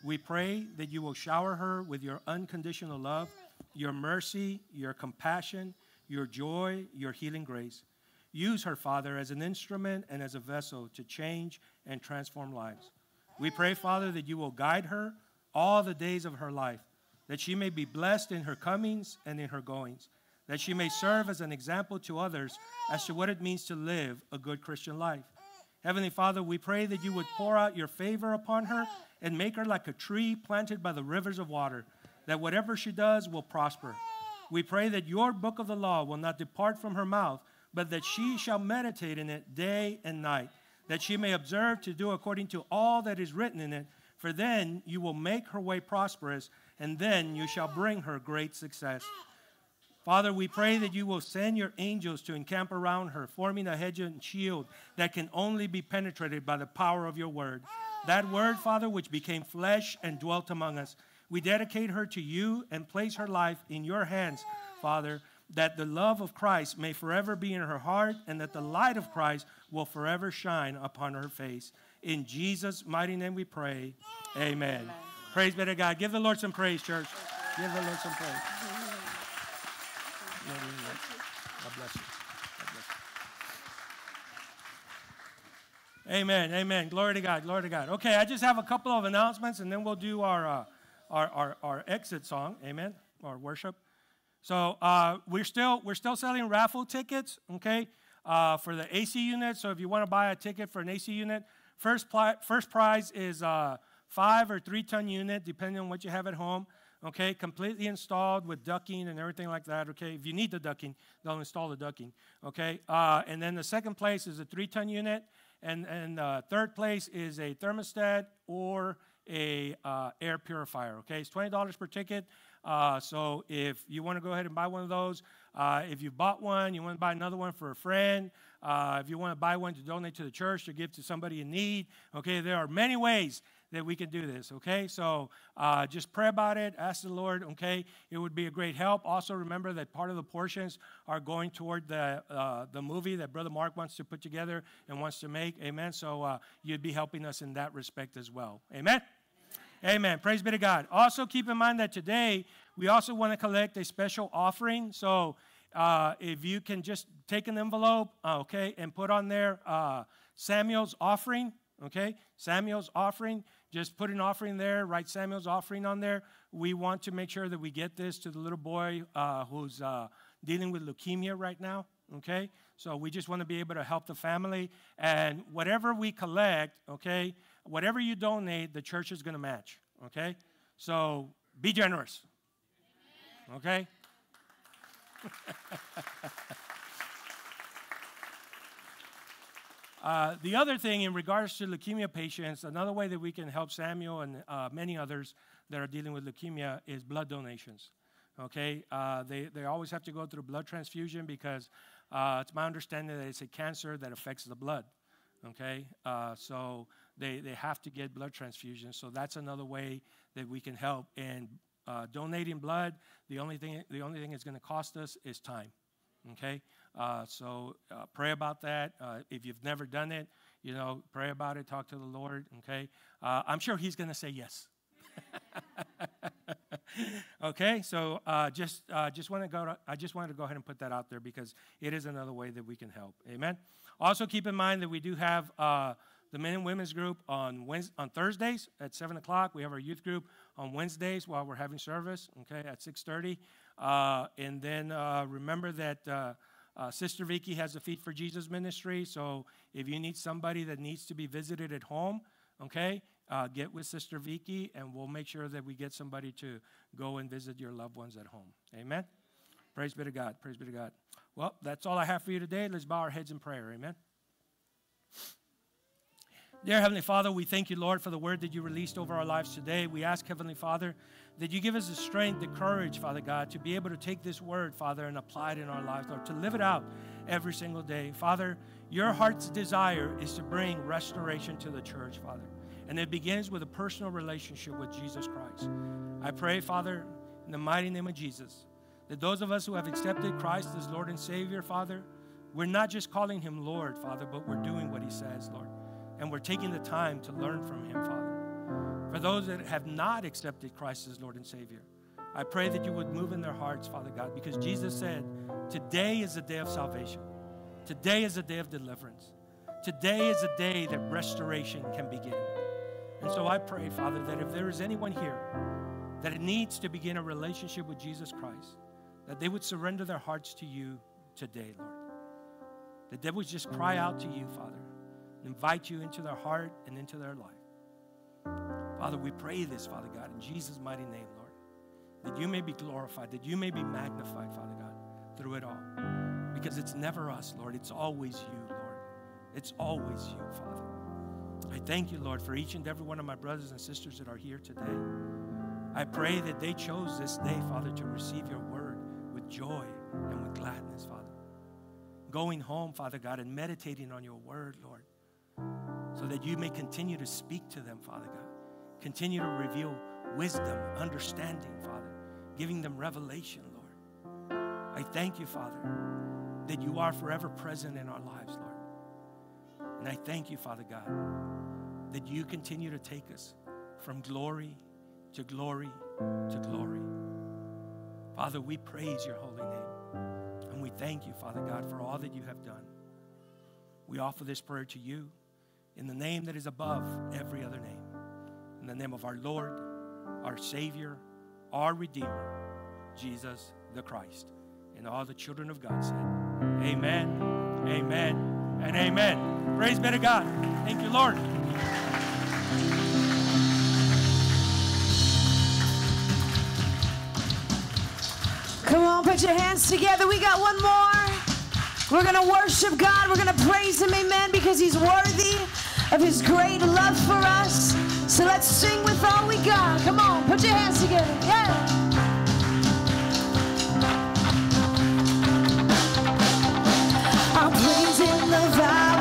We pray that you will shower her with your unconditional love, your mercy, your compassion, your joy, your healing grace. Use her, Father, as an instrument and as a vessel to change and transform lives. We pray, Father, that you will guide her all the days of her life, that she may be blessed in her comings and in her goings, that she may serve as an example to others as to what it means to live a good Christian life. Heavenly Father, we pray that you would pour out your favor upon her and make her like a tree planted by the rivers of water, that whatever she does will prosper. We pray that your book of the law will not depart from her mouth, but that she shall meditate in it day and night, that she may observe to do according to all that is written in it, for then you will make her way prosperous, and then you shall bring her great success. Father, we pray that you will send your angels to encamp around her, forming a hedge and shield that can only be penetrated by the power of your word. That word, Father, which became flesh and dwelt among us. We dedicate her to you and place her life in your hands, Father, that the love of Christ may forever be in her heart and that the light of Christ will forever shine upon her face. In Jesus' mighty name we pray. Amen. Praise be to God. Give the Lord some praise, church. Give the Lord some praise. God bless you. God bless you. Amen. Amen. Glory to God. Glory to God. Okay, I just have a couple of announcements, and then we'll do our uh, our, our our exit song. Amen. Our worship. So uh, we're still we're still selling raffle tickets. Okay, uh, for the AC unit. So if you want to buy a ticket for an AC unit, first pli- first prize is uh, five or three ton unit, depending on what you have at home. Okay, completely installed with ducking and everything like that. Okay, if you need the ducking, they'll install the ducking. Okay, uh, and then the second place is a three ton unit, and and third place is a thermostat or a uh, air purifier. Okay, it's twenty dollars per ticket. Uh, so if you want to go ahead and buy one of those, uh, if you bought one, you want to buy another one for a friend. Uh, if you want to buy one to donate to the church to give to somebody in need, okay, there are many ways that we can do this, okay? So uh, just pray about it, ask the Lord, okay? It would be a great help. Also, remember that part of the portions are going toward the, uh, the movie that Brother Mark wants to put together and wants to make, amen? So uh, you'd be helping us in that respect as well, amen? Amen. Praise be to God. Also, keep in mind that today we also want to collect a special offering. So, uh, if you can just take an envelope, uh, okay, and put on there uh, Samuel's offering, okay, Samuel's offering. Just put an offering there, write Samuel's offering on there. We want to make sure that we get this to the little boy uh, who's uh, dealing with leukemia right now, okay? So we just want to be able to help the family. And whatever we collect, okay, whatever you donate, the church is going to match, okay? So be generous, okay? Uh, the other thing, in regards to leukemia patients, another way that we can help Samuel and uh, many others that are dealing with leukemia is blood donations. Okay, uh, they, they always have to go through blood transfusion because uh, it's my understanding that it's a cancer that affects the blood. Okay, uh, so they, they have to get blood transfusions. So that's another way that we can help. And donating blood, the only thing the only thing it's going to cost us is time. Okay, uh, so uh, pray about that. Uh, if you've never done it, you know, pray about it. Talk to the Lord. Okay, uh, I'm sure He's going to say yes. okay, so uh, just uh, just want to go. I just wanted to go ahead and put that out there because it is another way that we can help. Amen. Also, keep in mind that we do have the men and women's group on Wednesday, on Thursdays at seven o'clock. We have our youth group on Wednesdays while we're having service. Okay, at six thirty. and then remember that uh, Sister Vicky has a Feet for Jesus ministry, so if you need somebody that needs to be visited at home, okay, uh, get with Sister Vicky, and we'll make sure that we get somebody to go and visit your loved ones at home. Amen. Praise be to God. Praise be to God. Well, that's all I have for you today. Let's bow our heads in prayer. Amen. Dear Heavenly Father, we thank you, Lord, for the word that you released over our lives today. We ask, Heavenly Father, that you give us the strength, the courage, Father God, to be able to take this word, Father, and apply it in our lives, Lord, to live it out every single day. Father, your heart's desire is to bring restoration to the church, Father. And it begins with a personal relationship with Jesus Christ. I pray, Father, in the mighty name of Jesus, that those of us who have accepted Christ as Lord and Savior, Father, we're not just calling him Lord, Father, but we're doing what he says, Lord. And we're taking the time to learn from him, Father. For those that have not accepted Christ as Lord and Savior, I pray that you would move in their hearts, Father God, because Jesus said, Today is a day of salvation. Today is a day of deliverance. Today is a day that restoration can begin. And so I pray, Father, that if there is anyone here that needs to begin a relationship with Jesus Christ, that they would surrender their hearts to you today, Lord. That they would just cry out to you, Father, invite you into their heart and into their life. Father, we pray this, Father God, in Jesus' mighty name, Lord, that you may be glorified, that you may be magnified, Father God, through it all. Because it's never us, Lord. It's always you, Lord. It's always you, Father. I thank you, Lord, for each and every one of my brothers and sisters that are here today. I pray that they chose this day, Father, to receive your word with joy and with gladness, Father. Going home, Father God, and meditating on your word, Lord, so that you may continue to speak to them, Father God. Continue to reveal wisdom, understanding, Father, giving them revelation, Lord. I thank you, Father, that you are forever present in our lives, Lord. And I thank you, Father God, that you continue to take us from glory to glory to glory. Father, we praise your holy name. And we thank you, Father God, for all that you have done. We offer this prayer to you in the name that is above every other name. In the name of our Lord, our Savior, our Redeemer, Jesus the Christ. And all the children of God said, Amen, amen, and amen. Praise be to God. Thank you, Lord. Come on, put your hands together. We got one more. We're going to worship God. We're going to praise Him. Amen. Because He's worthy of his great love for us. So let's sing with all we got. Come on, put your hands together. Yeah. I'm in the vow.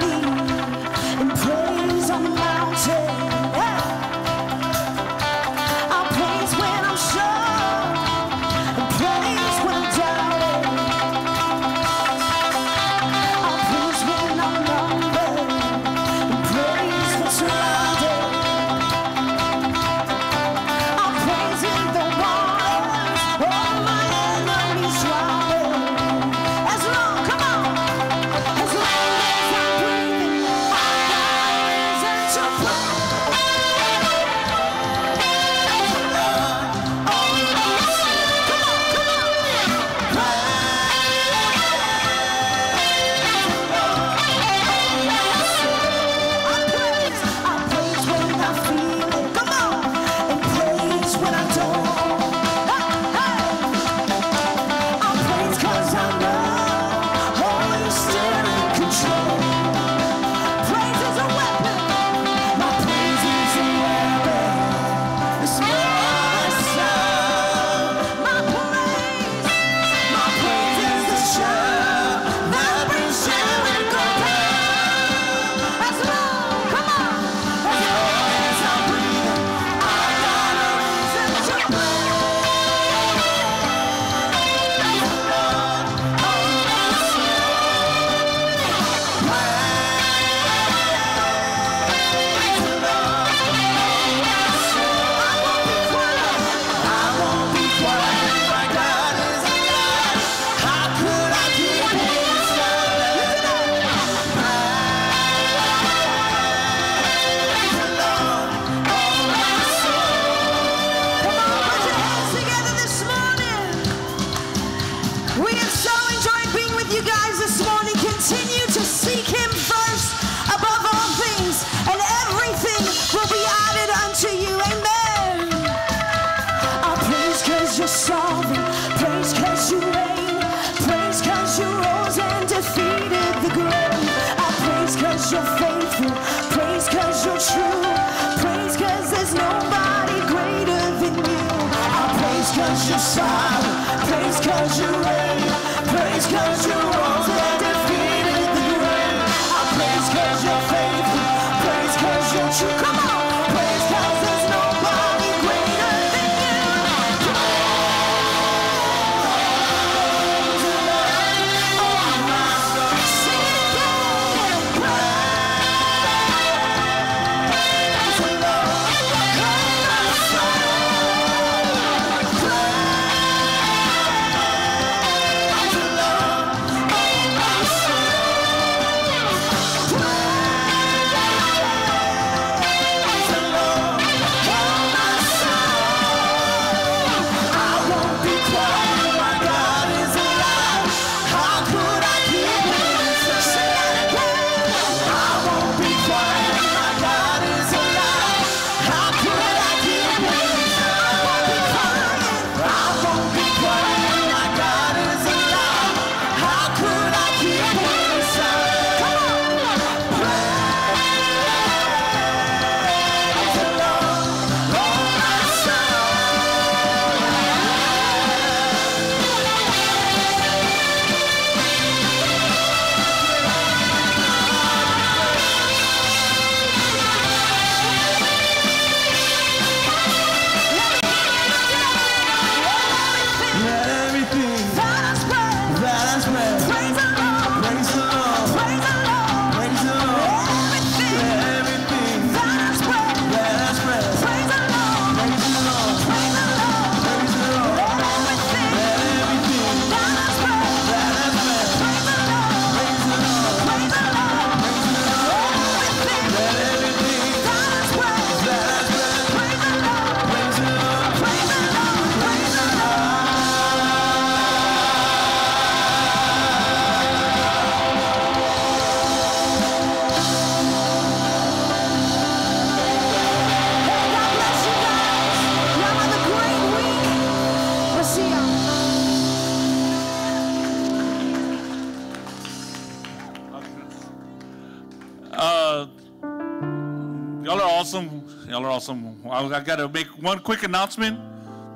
Y'all are awesome. I, got to make one quick announcement.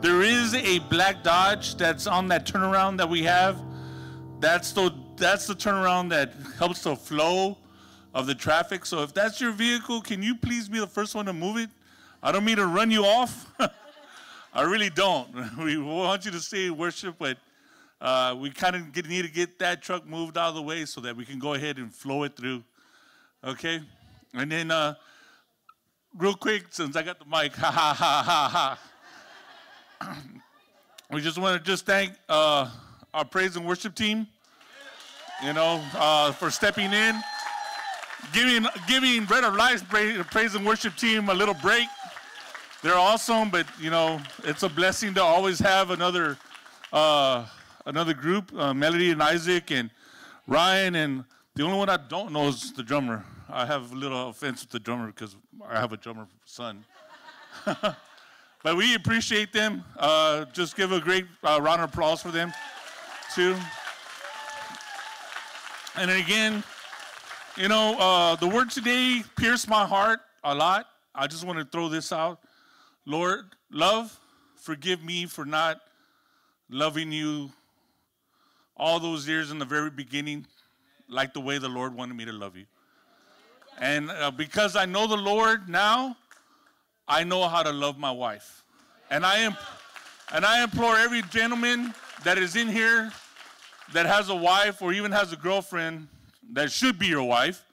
There is a black Dodge that's on that turnaround that we have. That's the that's the turnaround that helps the flow of the traffic. So if that's your vehicle, can you please be the first one to move it? I don't mean to run you off. I really don't. We want you to stay in worship, but uh, we kind of need to get that truck moved out of the way so that we can go ahead and flow it through. Okay? And then, uh, real quick, since I got the mic, ha ha ha ha ha. we just want to just thank uh, our praise and worship team, you know, uh, for stepping in, giving giving Bread of Life praise, and worship team a little break. They're awesome, but you know, it's a blessing to always have another uh, another group, uh, Melody and Isaac and Ryan, and the only one I don't know is the drummer. I have a little offense with the drummer because I have a drummer son. but we appreciate them. Uh, just give a great uh, round of applause for them, too. And again, you know, uh, the word today pierced my heart a lot. I just want to throw this out. Lord, love, forgive me for not loving you all those years in the very beginning like the way the Lord wanted me to love you. And uh, because I know the Lord now, I know how to love my wife. And I am and I implore every gentleman that is in here that has a wife or even has a girlfriend that should be your wife,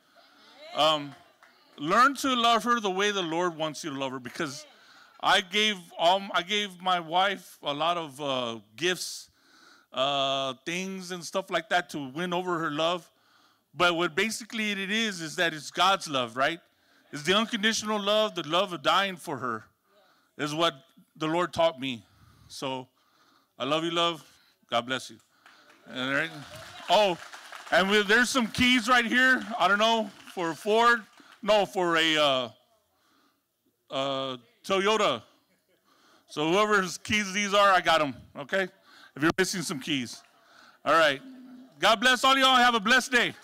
um, learn to love her the way the Lord wants you to love her. Because I gave I gave my wife a lot of uh, gifts, uh, things and stuff like that to win over her love. But what basically it is is that it's God's love, right? It's the unconditional love, the love of dying for her, is what the Lord taught me. So I love you, love. God bless you. All right. Oh, and we, there's some keys right here. I don't know for a Ford. No, for a uh, uh, Toyota. So whoever's keys these are, I got them. Okay. If you're missing some keys. All right. God bless all y'all. Have a blessed day.